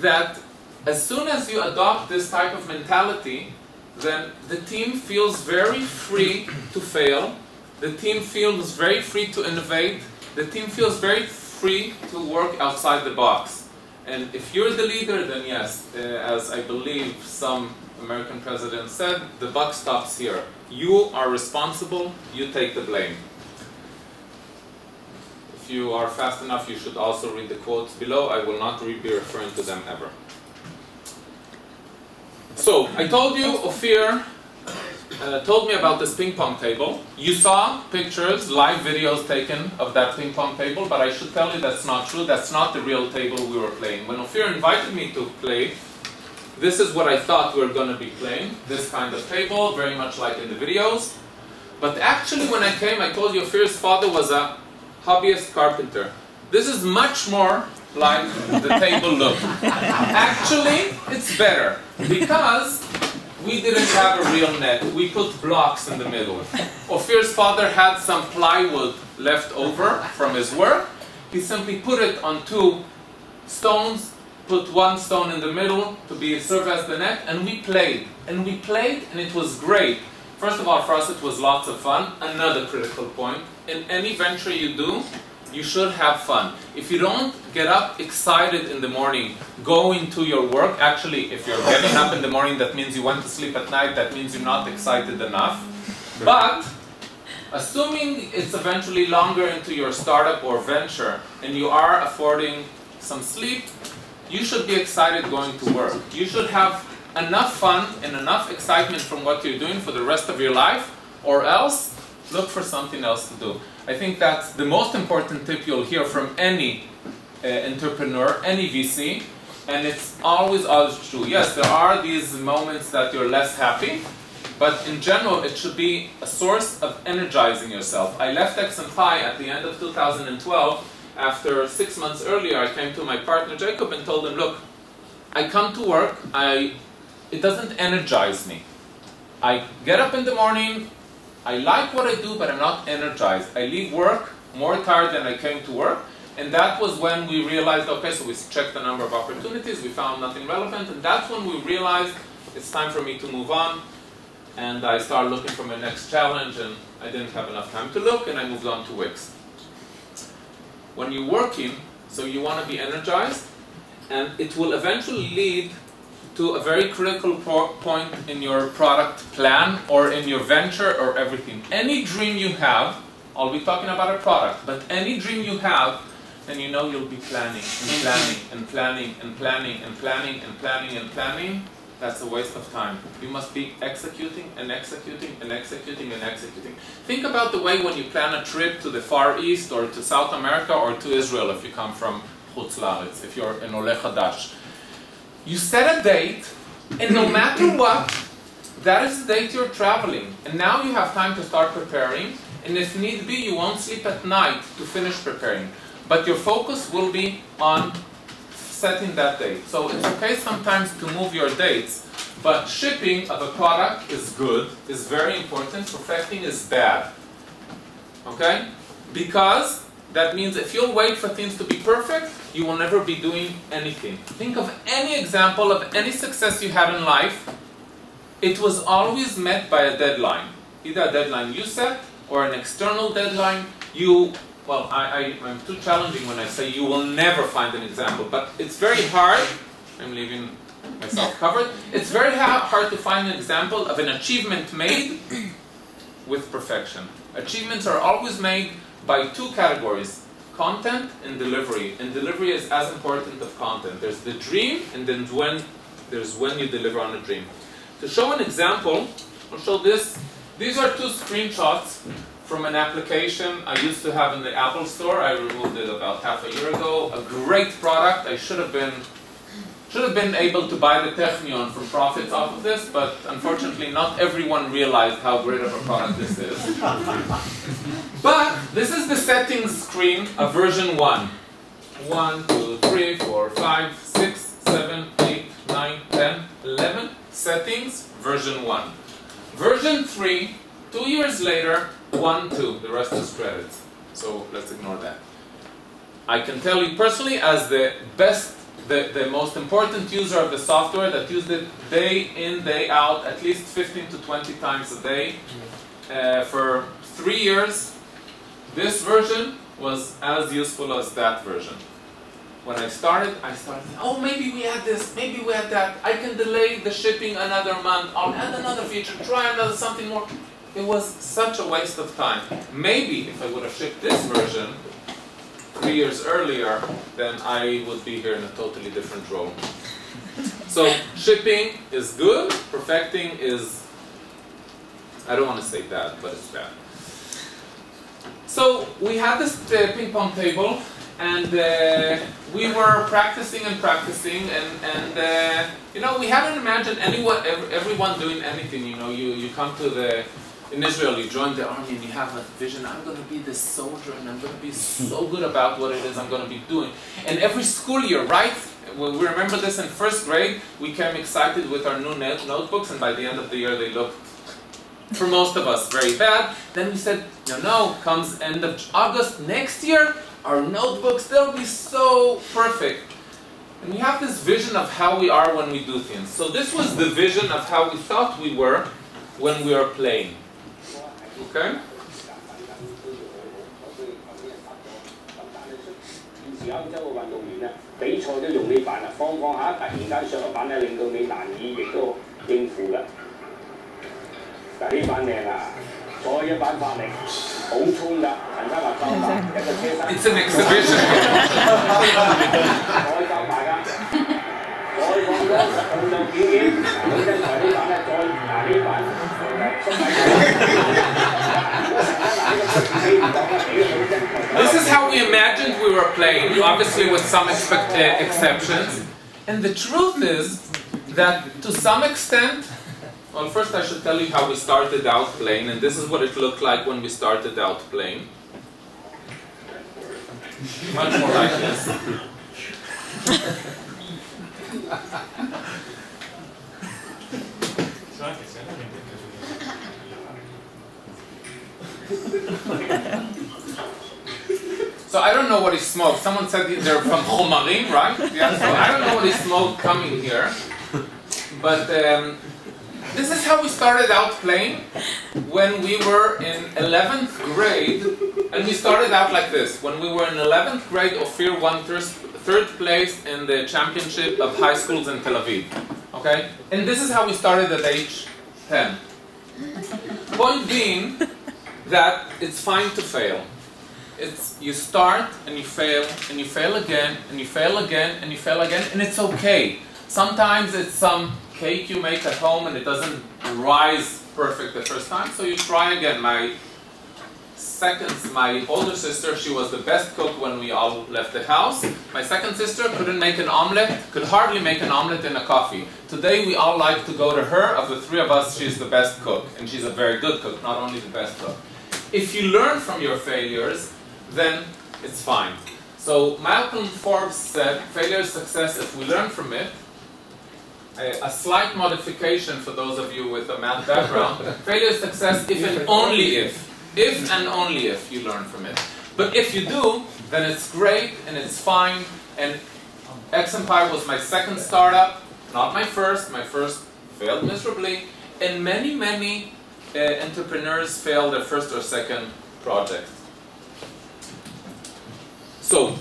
that as soon as you adopt this type of mentality, then the team feels very free to fail. The team feels very free to innovate. The team feels very free to work outside the box. And if you're the leader, then yes, uh, as I believe some American president said, the buck stops here. You are responsible, you take the blame. If you are fast enough, you should also read the quotes below. I will not be referring to them ever. So, I told you, Ophir uh, told me about this ping pong table. You saw pictures, live videos taken of that ping pong table, but I should tell you that's not true. That's not the real table we were playing. When Ophir invited me to play, this is what I thought we were going to be playing. This kind of table, very much like in the videos. But actually, when I came, I told you Ophir's father was a hobbyist carpenter. This is much more like the table look. Actually, it's better because we didn't have a real net. We put blocks in the middle. Ophir's father had some plywood left over from his work. He simply put it on two stones, put one stone in the middle to be serve as the net, and we played. And we played, and it was great. First of all, for us, it was lots of fun. Another critical point: in any venture you do, you should have fun. If you don't get up excited in the morning, going to your work, actually, if you're getting up in the morning, that means you went to sleep at night, that means you're not excited enough. But, assuming it's eventually longer into your startup or venture, and you are affording some sleep, you should be excited going to work. You should have enough fun and enough excitement from what you're doing for the rest of your life, or else look for something else to do. I think that's the most important tip you'll hear from any uh, entrepreneur, any VC, and it's always, always true. Yes, there are these moments that you're less happy, but in general, it should be a source of energizing yourself. I left XMPie at the end of 2012. After six months earlier, I came to my partner Jacob and told him, look, I come to work, I, it doesn't energize me. I get up in the morning, I like what I do, but I'm not energized. I leave work more tired than I came to work. And that was when we realized, okay, so we checked the number of opportunities, we found nothing relevant, and that's when we realized it's time for me to move on. and I started looking for my next challenge, and I didn't have enough time to look, and I moved on to Wix. When you're working, so you want to be energized, and it will eventually lead to a very critical po- point in your product plan or in your venture or everything. Any dream you have, I'll be talking about a product, but any dream you have, then you know you'll be planning and planning and planning and planning and planning and planning and planning. That's a waste of time. You must be executing and executing and executing and executing. Think about the way when you plan a trip to the Far East or to South America or to Israel if you come from Chutz if you're an Oleh Hadash. You set a date, and no matter what, that is the date you're traveling. And now you have time to start preparing, and if need be, you won't sleep at night to finish preparing. But your focus will be on setting that date. So it's okay sometimes to move your dates, but shipping of a product is good, is very important, perfecting is bad. Okay? Because that means if you'll wait for things to be perfect, you will never be doing anything. Think of any example of any success you had in life. It was always met by a deadline. Either a deadline you set or an external deadline. You, well, I, I, I'm too challenging when I say you will never find an example, but it's very hard. I'm leaving myself covered. It's very ha- hard to find an example of an achievement made with perfection. Achievements are always made by two categories content and delivery. And delivery is as important of content. There's the dream, and then when there's when you deliver on a dream. To show an example, I'll show this. These are two screenshots from an application I used to have in the Apple Store. I removed it about half a year ago. A great product. I should have been should have been able to buy the Technion for profits off of this, but unfortunately not everyone realized how great of a product this is. but this is the settings screen of version 1. 1, 2, 3, 4, 5, 6, 7, 8, 9, 10, 11. Settings, version 1. Version 3, two years later, 1, 2. The rest is credits. So let's ignore that. I can tell you personally, as the best the, the most important user of the software that used it day in, day out, at least 15 to 20 times a day. Uh, for three years, this version was as useful as that version. When I started, I started, oh, maybe we had this, maybe we had that. I can delay the shipping another month. I'll add another feature, try another something more. It was such a waste of time. Maybe if I would have shipped this version, three years earlier, then I would be here in a totally different role. So shipping is good, perfecting is, I don't want to say bad, but it's bad. So we had this uh, ping pong table, and uh, we were practicing and practicing, and, and uh, you know, we hadn't imagined anyone, everyone doing anything. You know, you, you come to the in Israel, you join the army and you have a vision. I'm going to be this soldier and I'm going to be so good about what it is I'm going to be doing. And every school year, right? We we remember this in first grade. We came excited with our new note- notebooks, and by the end of the year, they looked, for most of us, very bad. Then we said, no, no, comes end of August next year, our notebooks, they'll be so perfect. And we have this vision of how we are when we do things. So this was the vision of how we thought we were when we were playing. Okay? 现时欧洲嘅运动员咧，比赛都用呢版啦，放放下突然间上个版咧，令到你难以亦都应付嘅。嗱呢版靓啊，再一版发力，好冲㗎，陈生话收白一个车身， It's an exhibition. 再教大家，再放咗动作表演，好精彩呢版咧，再嗱呢版诶缩细。 This is how we imagined we were playing, obviously with some expect- uh, exceptions. And the truth is that to some extent, well, first I should tell you how we started out playing, and this is what it looked like when we started out playing. Much more like this. So I don't know what he smoked. Someone said they're from Chomarim, right? Yeah. So I don't know what he smoked coming here, but um, this is how we started out playing when we were in 11th grade, and we started out like this. When we were in 11th grade, Ophir won thir- third place in the championship of high schools in Tel Aviv. Okay? And this is how we started at age 10. Point being that it's fine to fail. It's you start and you fail and you fail again and you fail again and you fail again and it's okay. Sometimes it's some cake you make at home and it doesn't rise perfect the first time, so you try again. My second, my older sister, she was the best cook when we all left the house. My second sister couldn't make an omelet, could hardly make an omelet in a coffee. Today we all like to go to her. Of the three of us, she's the best cook, and she's a very good cook, not only the best cook. If you learn from your failures, then it's fine. So Malcolm Forbes said, failure is success if we learn from it. A, a slight modification for those of you with a math background. failure is success if and only if. If and only if you learn from it. But if you do, then it's great and it's fine. And XMPie was my second startup, not my first. My first failed miserably. And many, many entrepreneurs fail their first or second project. So,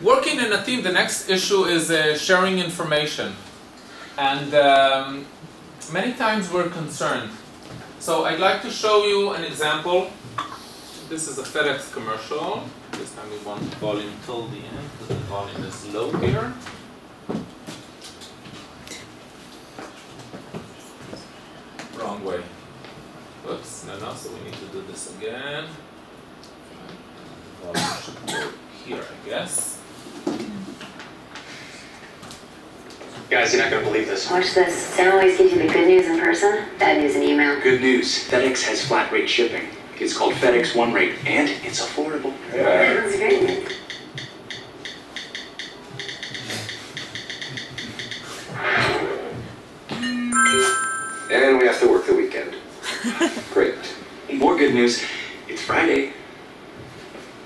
working in a team, the next issue is uh, sharing information. And um, many times we're concerned. So I'd like to show you an example. This is a FedEx commercial. This time we want the volume till the end because the volume is low here. Wrong way. Oops, no, no, so we need to do this again. Volume should go here, I guess. Guys, you're not gonna believe this. Watch this. Sam always gives you the good news in person, bad news in email. Good news. FedEx has flat rate shipping. It's called FedEx One Rate, and it's affordable. Sounds great. And we have to work the weekend. Great. More good news. It's Friday.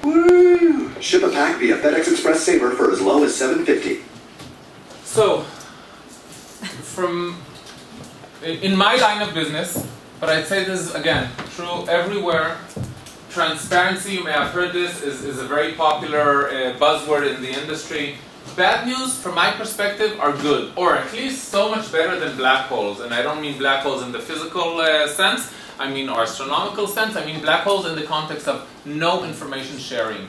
Woo! Ship a pack via FedEx Express Saver for as low as 750. So, from in my line of business, but I'd say this is again true everywhere. Transparency, you may have heard this, is, is a very popular uh, buzzword in the industry. Bad news, from my perspective, are good, or at least so much better than black holes. And I don't mean black holes in the physical uh, sense, I mean or astronomical sense, I mean black holes in the context of no information sharing.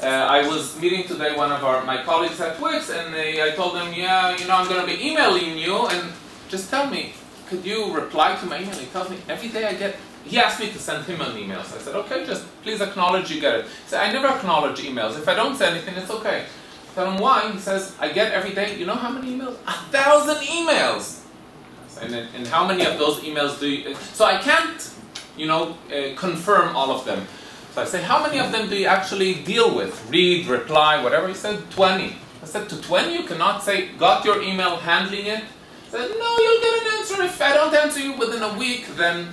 Uh, I was meeting today one of our my colleagues at Wix, and they, I told them, yeah, you know, I'm going to be emailing you, and just tell me, could you reply to my email? He tells me every day I get. He asked me to send him an email, so I said, okay, just please acknowledge you get it. He said, I never acknowledge emails. If I don't say anything, it's okay. Tell him why. He says, I get every day. You know how many emails? A thousand emails. And, and how many of those emails do you? So I can't, you know, uh, confirm all of them. So I say, how many of them do you actually deal with? Read, reply, whatever. He said, 20. I said, to 20 you cannot say, got your email, handling it? He said, no, you'll get an answer. If I don't answer you within a week, then,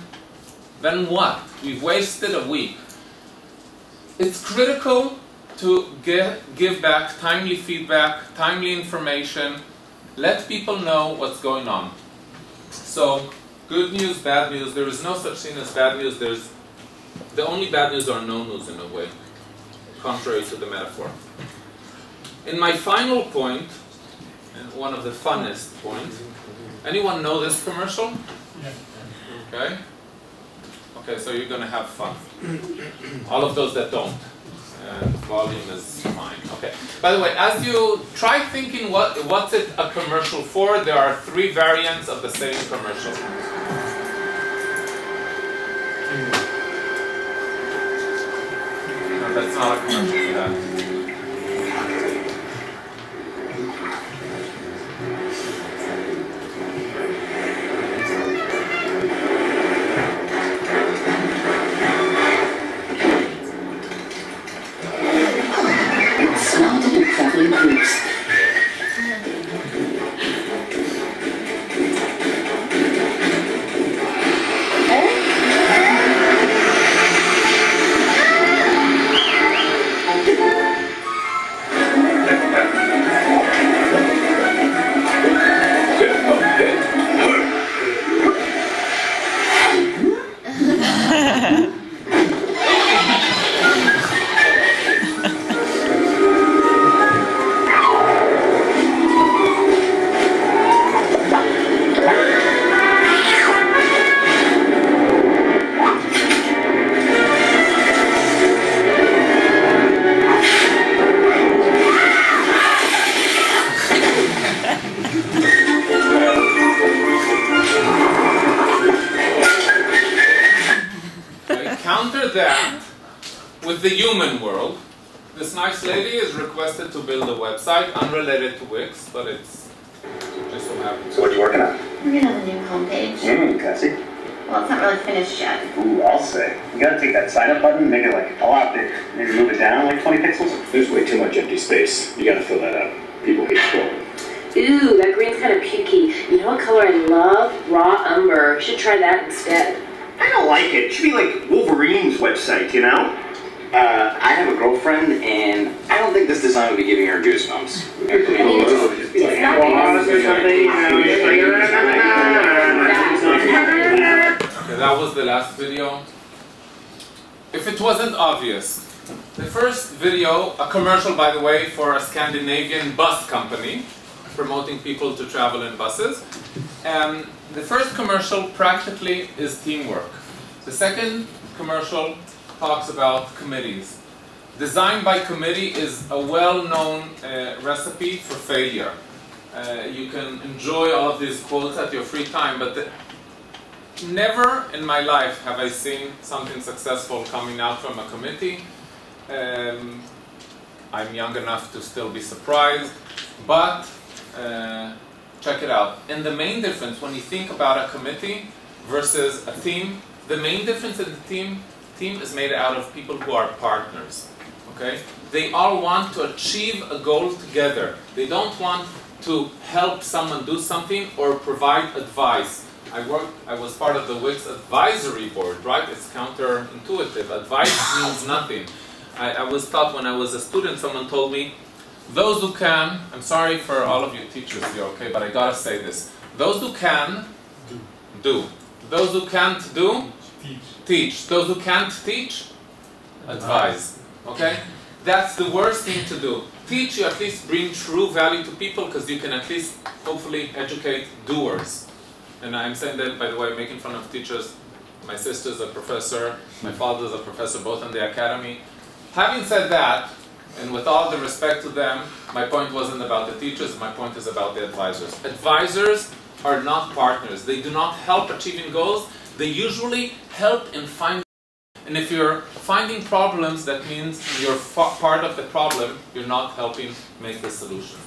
then what? We've wasted a week. It's critical to get, give back timely feedback, timely information, let people know what's going on. So, good news, bad news. There is no such thing as bad news. There's the only bad news are no news in a way, contrary to the metaphor. In my final point, one of the funnest points, anyone know this commercial? Okay. Okay, so you're gonna have fun. All of those that don't. And volume is fine. Okay. By the way, as you try thinking what what's it a commercial for, there are three variants of the same commercial. No, that's not a commercial. Way for a Scandinavian bus company promoting people to travel in buses. Um, the first commercial practically is teamwork. The second commercial talks about committees. Design by committee is a well-known uh, recipe for failure. Uh, you can enjoy all of these quotes at your free time, but the, never in my life have I seen something successful coming out from a committee. Um, I'm young enough to still be surprised, but uh, check it out. And the main difference when you think about a committee versus a team, the main difference in the team team is made out of people who are partners. Okay? They all want to achieve a goal together. They don't want to help someone do something or provide advice. I worked, I was part of the Wix advisory board, right? It's counterintuitive. Advice means nothing. I, I was taught when I was a student, someone told me, those who can, I'm sorry for all of you teachers here, okay, but I gotta say this. Those who can, do. do. Those who can't do, teach. Teach. Those who can't teach, advise. Okay? That's the worst thing to do. Teach, you at least bring true value to people because you can at least hopefully educate doers. And I'm saying that, by the way, making fun of teachers. My sister's a professor, my father's a professor, both in the academy. Having said that, and with all the respect to them, my point wasn't about the teachers, my point is about the advisors. Advisors are not partners. They do not help achieving goals. They usually help in finding and if you're finding problems, that means you're part of the problem, you're not helping make the solution.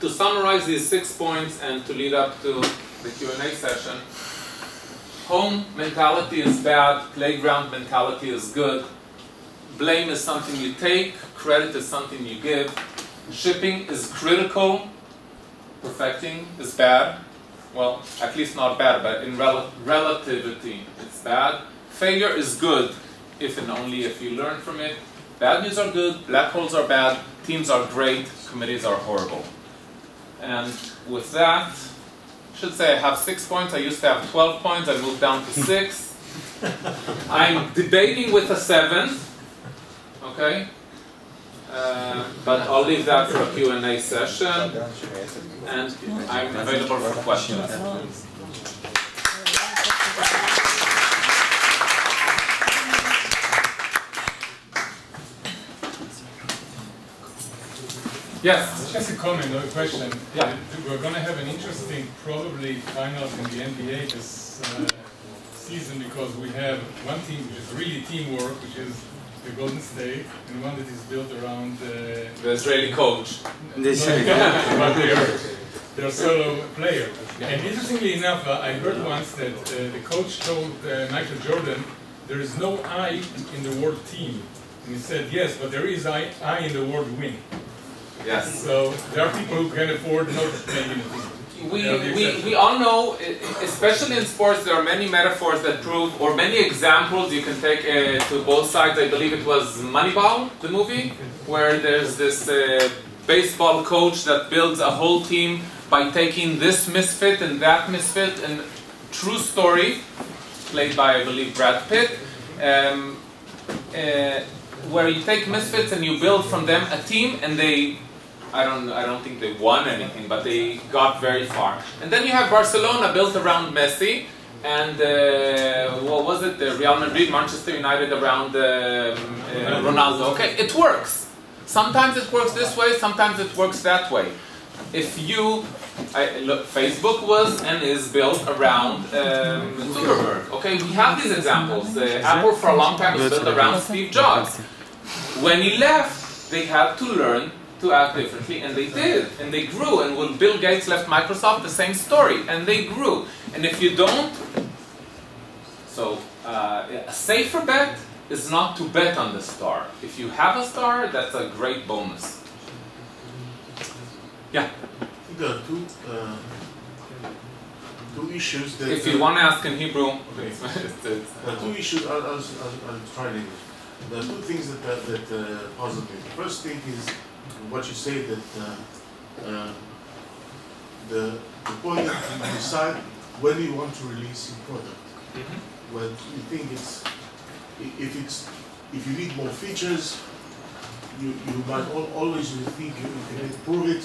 To summarize these six points and to lead up to the Q&A session, home mentality is bad, playground mentality is good, blame is something you take, credit is something you give, shipping is critical, perfecting is bad, well, at least not bad, but in rel relativity, it's bad. Failure is good if and only if you learn from it. Bad news are good, black holes are bad, teams are great, committees are horrible. And with that, I should say I have six points. I used to have 12 points, I moved down to six. I'm debating with a seven, okay? Uh, but I'll leave that for a Q&A session, and I'm available for questions. Yes. Just a comment or a question. Yeah. We're going to have an interesting, probably, finals in the NBA this uh, season because we have one team which is really teamwork, which is the Golden State, and one that is built around uh, The Israeli coach. the Israeli coach, but they're, they're solo player. And interestingly enough, uh, I heard once that uh, the coach told uh, Michael Jordan, there is no I in the word team. And he said, yes, but there is I, I in the word win. Yes. So there are people who can afford not playing in a team. We, They are the we, we all know, especially in sports, there are many metaphors that prove, or many examples you can take uh, to both sides. I believe it was Moneyball, the movie, where there's this uh, baseball coach that builds a whole team by taking this misfit and that misfit. And true story, played by, I believe, Brad Pitt, um, uh, where you take misfits and you build from them a team, and they, I don't, I don't think they won anything, but they got very far. And then you have Barcelona built around Messi, and uh, what was it? The Real Madrid, Manchester United around um, uh, Ronaldo. Okay, it works. Sometimes it works this way, sometimes it works that way. If you I, look, Facebook was and is built around um, Zuckerberg. Okay, we have these examples. Uh, Apple for a long time was built around Steve Jobs. When he left, they had to learn to act differently, and they did, and they grew. And when Bill Gates left Microsoft, the same story, and they grew. And if you don't, so uh, a safer bet is not to bet on the star. If you have a star, that's a great bonus. Yeah. There are two, uh, two issues that. If you want to ask in Hebrew, okay. there are two issues. I'll, I'll, I'll, I'll try in English. There are two things that uh, that uh, me. The first thing is what you say that uh, uh, the the point that you decide when you want to release your product. Mm -hmm. When you think it's if it's if you need more features, you you might al always think you can improve it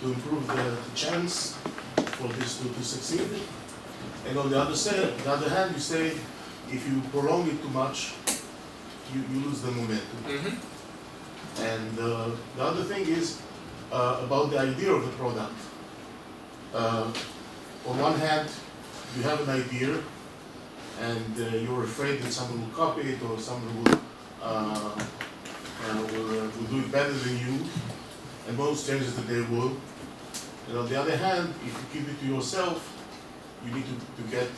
to improve the, the chance for this to, to succeed. And on the other side, the other hand, you say if you prolong it too much, you, you lose the momentum. Mm -hmm. And uh, the other thing is uh, about the idea of the product. Uh, on one hand, you have an idea, and uh, you're afraid that someone will copy it or someone will uh, uh, will, will do it better than you, and most chances that they will. And on the other hand, if you keep it to yourself, you need to, to get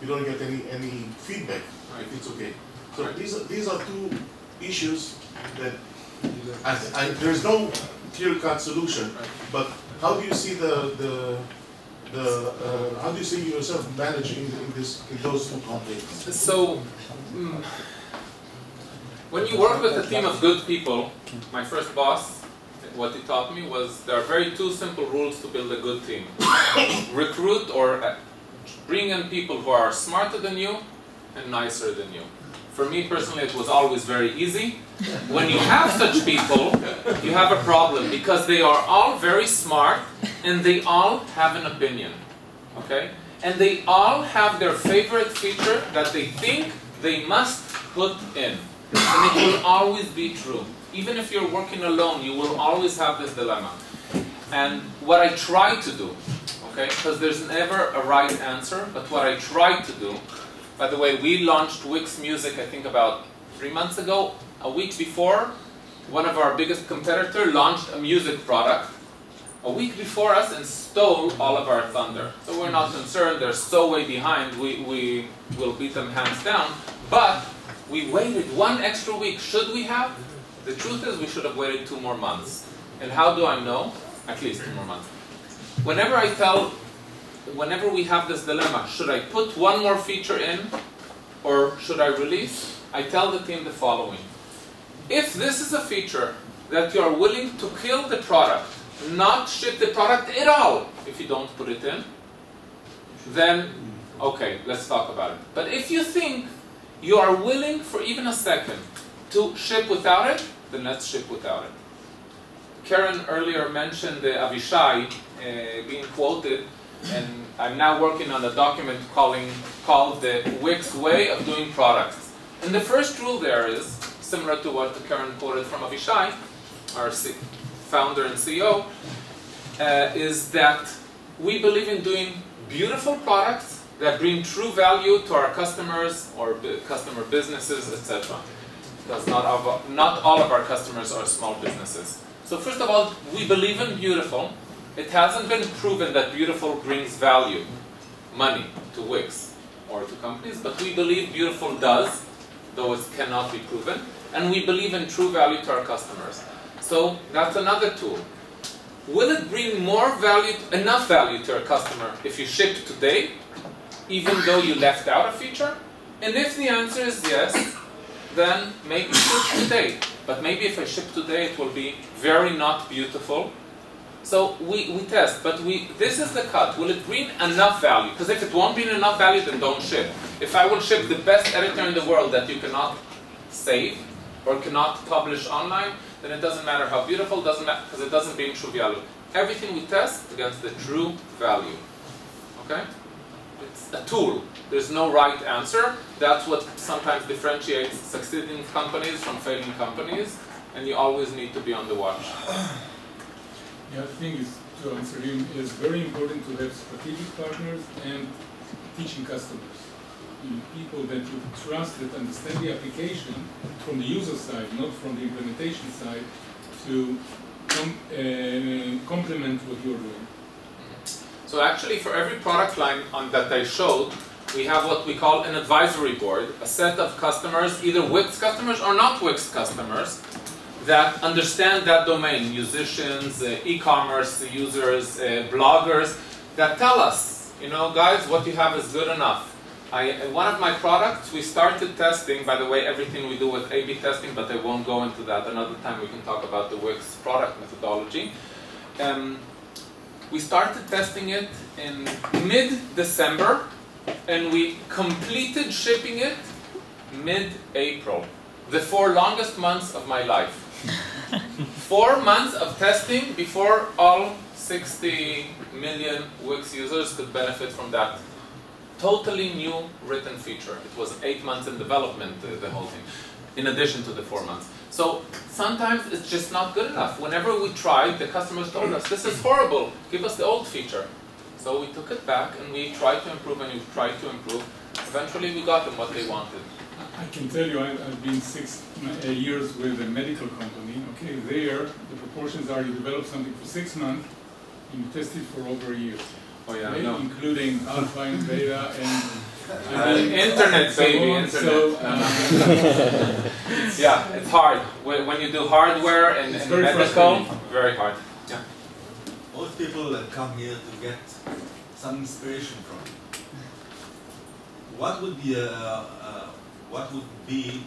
you don't get any any feedback. Right? It's okay. So right. these are these are two issues that There's no clear-cut solution. But how do you see the the the uh, how do you see yourself managing in this in those two conflicts? So. Mm, when you work with a team of good people, my first boss, what he taught me was there are very two simple rules to build a good team. Recruit or uh, bring in people who are smarter than you and nicer than you. For me personally, it was always very easy. When you have such people, you have a problem because they are all very smart and they all have an opinion. Okay? And they all have their favorite feature that they think they must put in. And it will always be true. Even if you're working alone, you will always have this dilemma. And what I try to do, okay, because there's never a right answer, but what I try to do, by the way, we launched Wix Music, I think about three months ago. A week before, one of our biggest competitor launched a music product a week before us and stole all of our thunder. So we're not concerned, they're so way behind, we, we will beat them hands down. But we waited one extra week. Should we have? The truth is we should have waited two more months. And how do I know? At least two more months. Whenever I tell, whenever we have this dilemma, should I put one more feature in or should I release? I tell the team the following. If this is a feature that you are willing to kill the product, not ship the product at all if you don't put it in, then okay, let's talk about it. But if you think you are willing for even a second to ship without it, then let's ship without it. Karen earlier mentioned the Avishai uh, being quoted, and I'm now working on a document calling, called the Wix Way of Doing Products. And the first rule there is, similar to what Karen quoted from Avishai, our founder and CEO, uh, is that we believe in doing beautiful products that bring true value to our customers or customer businesses, etc. Because not, not all of our customers are small businesses. So first of all, we believe in beautiful. It hasn't been proven that beautiful brings value, money, to Wix or to companies, but we believe beautiful does, though it cannot be proven. And we believe in true value to our customers. So that's another tool. Will it bring more value, enough value to our customer if you ship today, even though you left out a feature? And if the answer is yes, then maybe ship today. But maybe if I ship today, it will be very not beautiful, So we, we test, but we this is the cut. Will it bring enough value? Because if it won't bring enough value, then don't ship. If I will ship the best editor in the world that you cannot save or cannot publish online, then it doesn't matter how beautiful, doesn't matter because it doesn't bring true value. Everything we test against the true value. Okay? It's a tool. There's no right answer. That's what sometimes differentiates succeeding companies from failing companies, and you always need to be on the watch. The other thing is, to answer him, is very important to have strategic partners and teaching customers. People that you trust that understand the application from the user side, not from the implementation side, to com- uh, complement what you're doing. So actually for every product line on, that I showed, we have what we call an advisory board, a set of customers, either Wix customers or not Wix customers, that understand that domain, musicians, uh, e-commerce users, uh, bloggers, that tell us, you know, guys, what you have is good enough. I, one of my products, we started testing, by the way, everything we do with A-B testing, but I won't go into that. Another time we can talk about the Wix product methodology. Um, we started testing it in mid-December, and we completed shipping it mid-April. The four longest months of my life. Four months of testing before all 60 million Wix users could benefit from that totally new written feature. It was eight months in development, uh, the whole thing, in addition to the four months. So sometimes it's just not good enough. Whenever we tried, the customers told us, this is horrible, give us the old feature. So we took it back and we tried to improve and we tried to improve. Eventually we got them what they wanted. I can tell you, I- I've been six uh, years with a medical company. Okay, there, the proportions are you develop something for six months, and you test it for over a year. Oh yeah, I Okay, know. Including alpha and beta and. Uh, internet, so baby, on, internet. So, uh, yeah, it's hard. When, when you do hardware and, It's and very medical, very hard. Yeah. Most people that come here to get some inspiration from you. What would be a, uh, what would be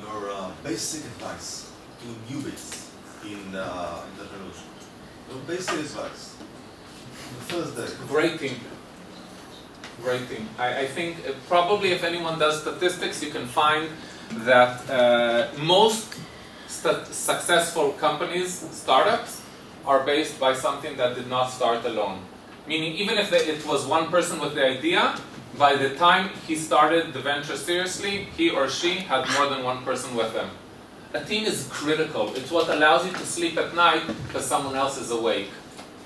your uh, basic advice to newbies in uh, entrepreneurship? Your basic advice. The first day. Great thing. Great thing. I, I think uh, probably if anyone does statistics, you can find that uh, most successful companies, startups, are based by something that did not start alone. Meaning, even if they, it was one person with the idea, by the time he started the venture seriously, he or she had more than one person with them. A team is critical. It's what allows you to sleep at night because someone else is awake.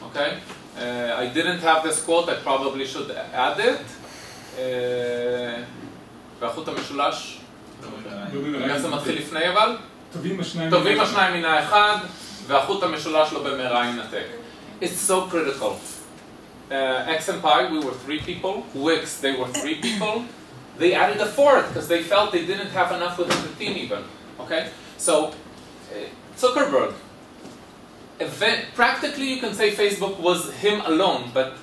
Okay? Uh, I didn't have this quote, I probably should add it. Uh, והחוט המשולש, איך זה מתחיל לפני אבל? טובים השניים טובים מן האחד. השניים מן האחד, והחוט המשולש לא במהרה ינתק. It's so critical. Uh, XMPie, we were three people. Wix, they were three people. They added a fourth because they felt they didn't have enough within the team even. Okay? So, uh, Zuckerberg, event, practically you can say Facebook was him alone, but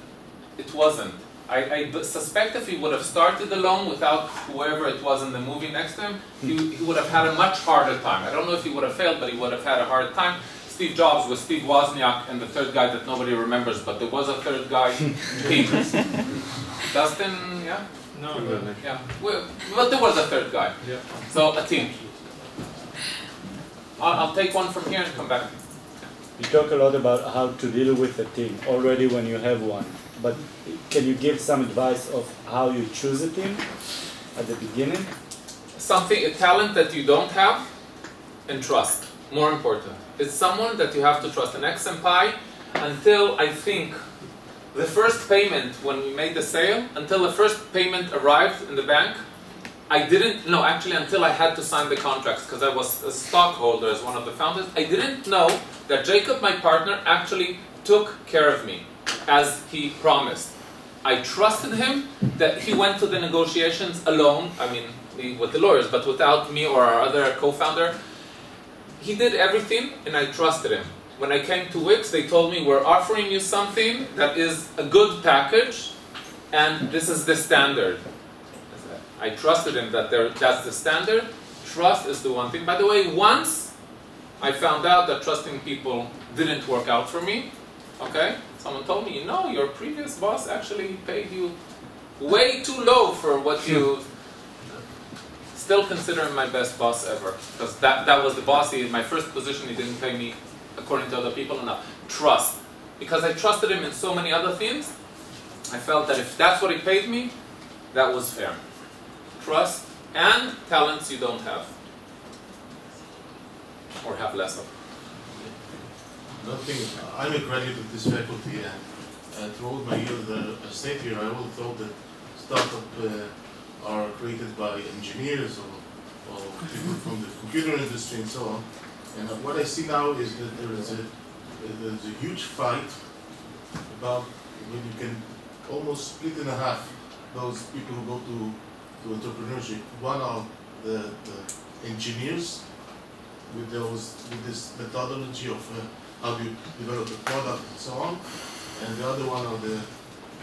it wasn't. I suspect if he would have started alone without whoever it was in the movie next to him, he, he would have had a much harder time. I don't know if he would have failed, but he would have had a hard time. Steve Jobs was Steve Wozniak and the third guy that nobody remembers, but there was a third guy, Pete. Dustin, yeah? No, Yeah, well, but there was a third guy. Yeah. So, a team. I'll, I'll take one from here and come back. You talk a lot about how to deal with a team already when you have one, but can you give some advice of how you choose a team at the beginning? something, a talent that you don't have, and trust. More important. It's someone that you have to trust. An XMPie, until I think the first payment when we made the sale, until the first payment arrived in the bank, I didn't know, actually, until I had to sign the contracts, because I was a stockholder as one of the founders, I didn't know that Jacob, my partner, actually took care of me as he promised. I trusted him that he went to the negotiations alone, I mean, with the lawyers, but without me or our other co founder. He did everything, and I trusted him. When I came to Wix, they told me, We're offering you something that is a good package, and this is the standard. I trusted him that that's the standard. Trust is the one thing. By the way, once I found out that trusting people didn't work out for me, Okay? Someone told me, no, your previous boss actually paid you way too low for what you still consider him my best boss ever. Because that, that was the boss, he, my first position, he didn't pay me, according to other people, enough. Trust. Because I trusted him in so many other things, I felt that if that's what he paid me, that was fair. Trust and talents you don't have. Or have less of. Nothing, I'm a graduate of this faculty and uh, throughout my years uh, I stayed here, I always thought that startup. uh, are created by engineers or, or people from the computer industry and so on. And what I see now is that there is a, there's a huge fight about when you can almost split in half those people who go to, to entrepreneurship. One are the, the engineers with those with this methodology of uh, how you develop the product and so on. And the other one are the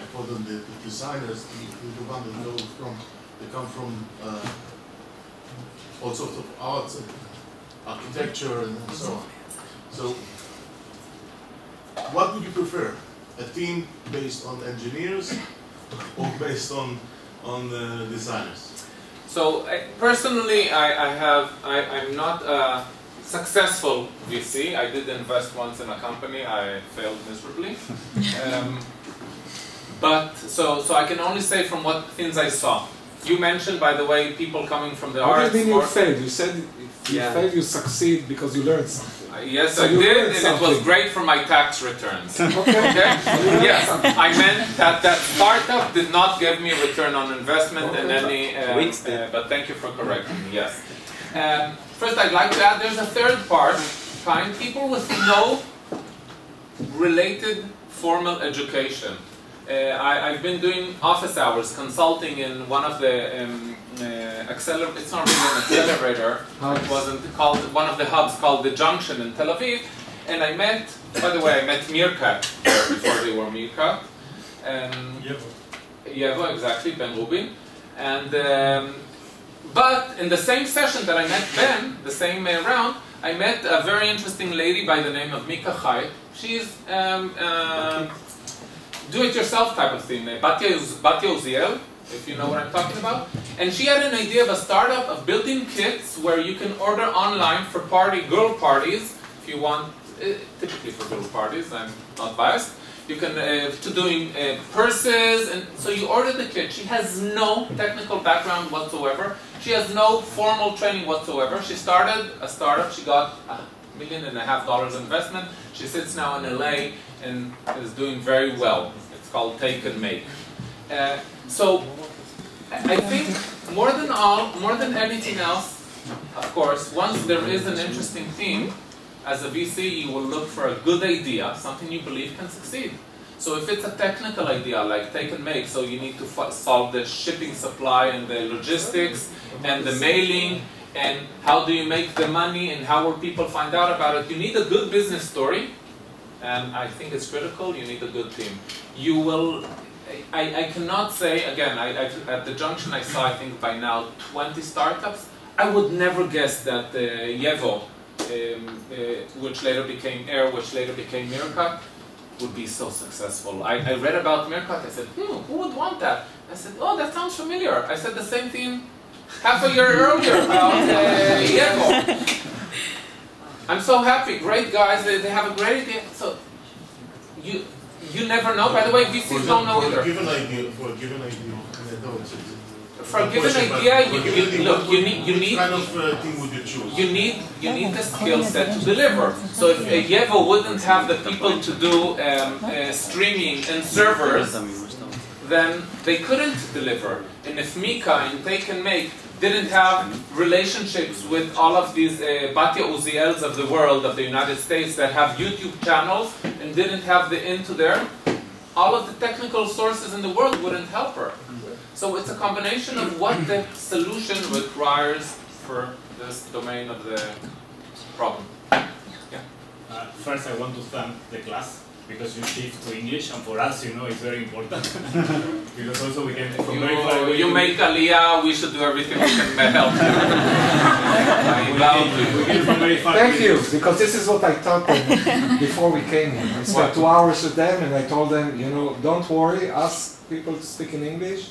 I call them the, the designers, the, the one that go from they come from uh, all sorts of arts and architecture and so on. So what would you prefer? A team based on engineers or based on on uh, designers? So I, personally, I, I have I, I'm not a successful VC. I did invest once in a company. I failed miserably. Um, but so so I can only say from what things I saw. You mentioned, by the way, people coming from the What do you mean you or- failed? You said you Yeah. failed, you succeed because you learned something. Uh, Yes, So I did, learned and it was great for my tax returns. Okay. You learned Yes, something. I meant that that startup did not give me a return on investment in Okay. any. Uh, Wix uh, but thank you for correcting me. Yes. Um, first, I'd like to add there's a third part. Find people with no related formal education. Uh, I, I've been doing office hours, consulting in one of the um, uh, acceler- It's not really an accelerator. It wasn't called one of the hubs called the Junction in Tel Aviv, and I met. By the way, I met Meerkat there before they were Meerkat. Um, Yevvo, exactly, Ben Rubin. And um, but in the same session that I met Ben, the same uh, round, I met a very interesting lady by the name of Mika Chai. She's um, uh, do-it-yourself type of thing, uh, Batya Batya Uziel, if you know what I'm talking about. And she had an idea of a startup of building kits where you can order online for party girl parties, if you want, uh, typically for girl parties. I'm not biased. You can uh, to doing uh, purses, and so you order the kit. She has no technical background whatsoever. She has no formal training whatsoever. She started a startup. She got a million and a half dollars investment. She sits now in LA and is doing very well. Called Take and Make. Uh, so I think more than all, more than anything else, of course, once there is an interesting theme, as a VC, you will look for a good idea, something you believe can succeed. So if it's a technical idea like take and make, so you need to solve the shipping supply and the logistics and the mailing and how do you make the money and how will people find out about it, you need a good business story. And I think it's critical, you need a good team. You will, I, I cannot say, again, I, I, at the junction I saw, I think by now, 20 startups. I would never guess that uh, Yevvo, um, uh, which later became Air, which later became Meerkat, would be so successful. I, I read about Meerkat, I said, hmm, who would want that? I said, oh, that sounds familiar. I said the same thing half a year earlier about uh, Yevvo. I'm so happy, great guys, they, they have a great idea. So, you you never know. By the way, For VCs the- don't know for either. a given idea, for a given idea, no, it's, it's, For a given question, idea, you- given you- idea, look, you need- you need- kind of uh, thing would you choose? You need you need the skill set to deliver. So if uh, Yevvo wouldn't have the people to do um, uh, streaming and servers, then they couldn't deliver. And if Mika and Take and Make didn't have relationships with all of these uh, Batya Uziels of the world, of the United States, that have YouTube channels and didn't have the into there, all of the technical sources in the world wouldn't help her. So it's a combination of what the solution requires for this domain of the problem. Uh, first, I want to thank the class because you shift to English, and for us, you know, it's very important because also we can from very far You, away. you make Aliyah, we should do everything we can to help you. I Thank you, because this is what I taught them before we came here. I spent two hours with them and I told them, you know, don't worry, ask people to speak in English.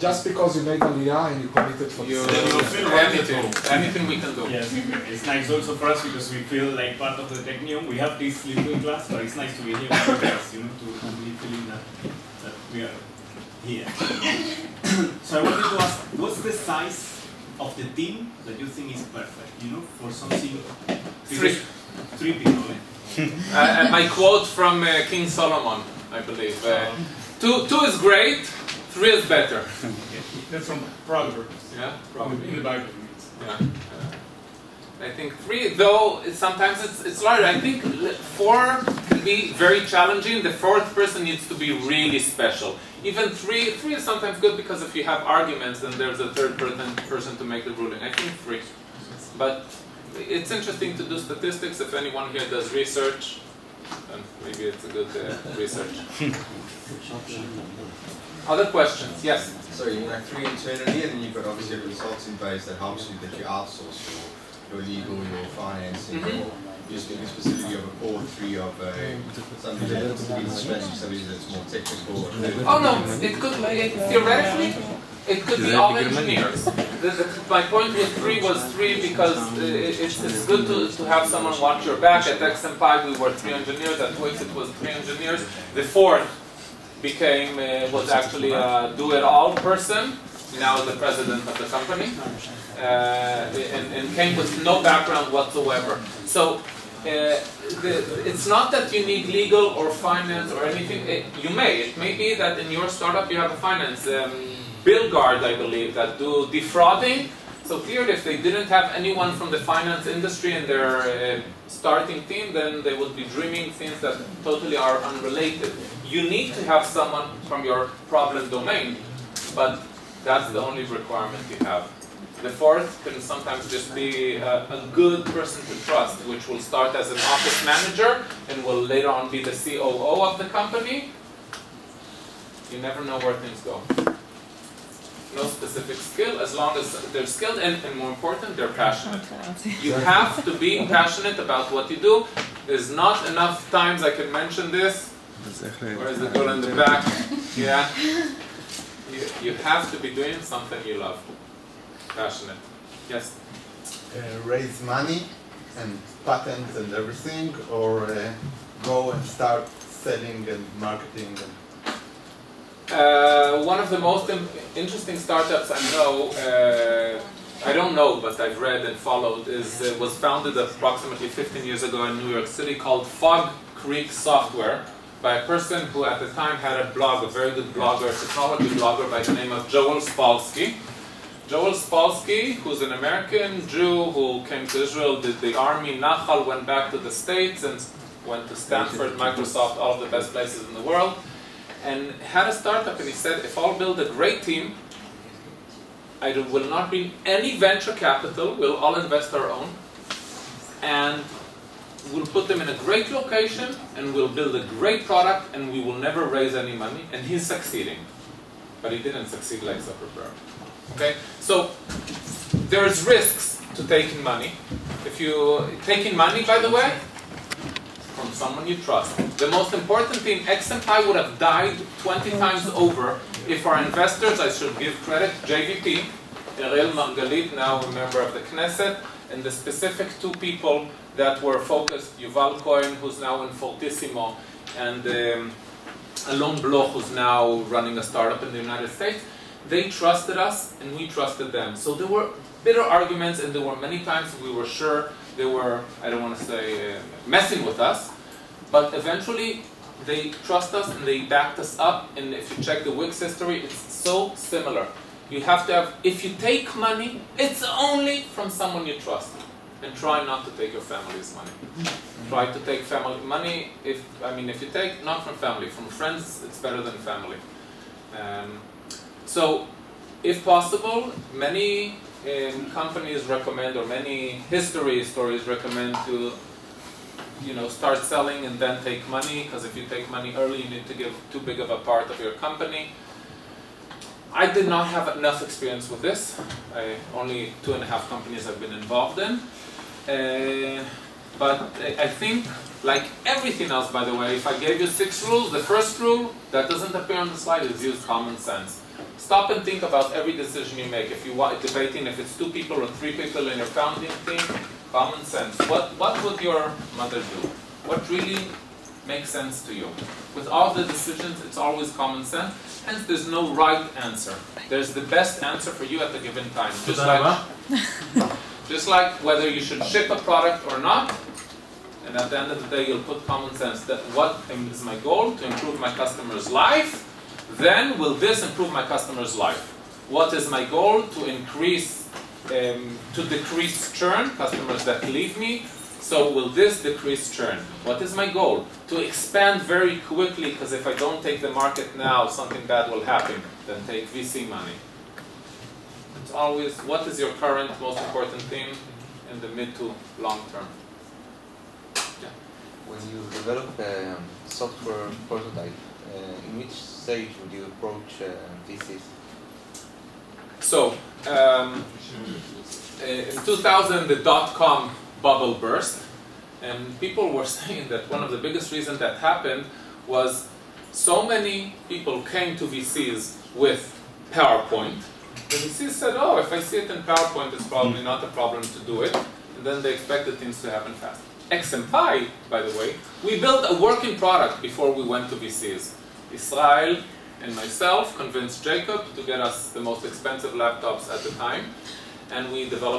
Just because you made Aliyah and you committed for You, the anything, anything we can do. Yes, it's nice also for us because we feel like part of the Technion. We have this little class, but it's nice to be here with you guys, you know, to, to be feeling that, that we are here. so I wanted to ask, what's the size of the team that you think is perfect, you know, for something? Three. Three people, eh? uh, my quote from uh, King Solomon, I believe. Uh, two, two is great, three is better. That's from Proverbs. Yeah, Proverbs. In the Bible. Yeah. Uh, I think three, though it's, sometimes it's, it's larger. I think four can be very challenging. The fourth person needs to be really special. Even three, three is sometimes good because if you have arguments, then there's a third person, person to make the ruling. I think three. But it's interesting to do statistics. If anyone here does research, then maybe it's a good uh, research. Other questions? Yes. So you have three internally, and then you've got obviously a consulting base that helps you, that you outsource your, your legal, your financing, Mhm. or you're speaking specifically of a core three of a, somebody that's a business strategy, somebody that's more technical. Oh no, it could it, theoretically it could be all engineers. The, the, my point with three was three because uh, it, it's, it's good to, to have someone watch your back. At XMPie we were three engineers. At Wix it was three engineers. The fourth became uh, was actually a do-it-all person. Now the president of the company, uh, and, and came with no background whatsoever. So uh, the, it's not that you need legal or finance or anything. It, you may. It may be that in your startup you have a finance. Um, BillGuard, I believe, that do defrauding. So clearly, if they didn't have anyone from the finance industry in their uh, starting team, then they would be dreaming things that totally are unrelated. You need to have someone from your problem domain, but that's the only requirement you have. The fourth can sometimes just be a, a good person to trust, which will start as an office manager and will later on be the COO of the company. You never know where things go. No specific skill, as long as they're skilled and, and more important, they're passionate. You have to be passionate about what you do. There's not enough times I can mention this. Where's the girl in the back? Yeah. You, you have to be doing something you love. Passionate. Yes. uh, raise money and patents and everything, or uh, go and start selling and marketing? And Uh, one of the most interesting startups I know, uh, I don't know, but I've read and followed, is uh, was founded approximately 15 years ago in New York City called Fog Creek Software by a person who at the time had a blog, a very good blogger, a technology blogger by the name of Joel Spolsky. Joel Spolsky, who's an American Jew who came to Israel, did the army, Nachal, went back to the States and went to Stanford, Microsoft, all of the best places in the world and had a startup and he said if I'll build a great team I will not bring any venture capital we'll all invest our own and we'll put them in a great location and we'll build a great product and we will never raise any money. And he's succeeding. But he didn't succeed like Zuckerberg. Okay? So there's risks to taking money. If you taking money by the way from someone you trust. The most important thing, XMPie would have died 20 times over if our investors, I should give credit, JVP, Erel Margalit, now a member of the Knesset, and the specific two people that were focused, Yuval Cohen, who's now in Fortissimo, and um, Alon Bloch, who's now running a startup in the United States, they trusted us and we trusted them. So there were bitter arguments and there were many times we were sure they were, I don't want to say, uh, messing with us, but eventually they trust us and they backed us up. And if you check the Wix history, it's so similar. You have to have, if you take money, it's only from someone you trust. And try not to take your family's money. Try to take family money. If I mean, if you take not from family, from friends, it's better than family. Um, so, if possible, many um, companies recommend, or many history stories recommend to, you know, start selling and then take money. Because if you take money early, you need to give too big of a part of your company. I did not have enough experience with this. I, only two and a half companies I've been involved in. Uh, but I, think, like everything else, by the way, if I gave you six rules, the first rule that doesn't appear on the slide is use common sense. Stop and think about every decision you make. If you want debating if it's two people or three people in your founding team, common sense. What what would your mother do? What really makes sense to you? With all the decisions, it's always common sense. Hence, there's no right answer. There's the best answer for you at the given time. Just like, just like whether you should ship a product or not, and at the end of the day, you'll put common sense that what is my goal to improve my customer's life, then will this improve my customer's life? What is my goal to increase, um, to decrease churn, customers that leave me? So will this decrease churn? What is my goal? To expand very quickly, because if I don't take the market now, something bad will happen. Then take VC money. It's always, what is your current most important thing in the mid to long term? Yeah. When you develop a software prototype, uh, in which stage would you approach uh, VCs? So, um, Uh, in 2000, the dot-com bubble burst, and people were saying that one of the biggest reasons that happened was so many people came to VCs with PowerPoint. The VCs said, oh, if I see it in PowerPoint, it's probably not a problem to do it. And then they expected things to happen fast. XMPie, by the way, we built a working product before we went to VCs. Israel and myself convinced Jacob to get us the most expensive laptops at the time, and we developed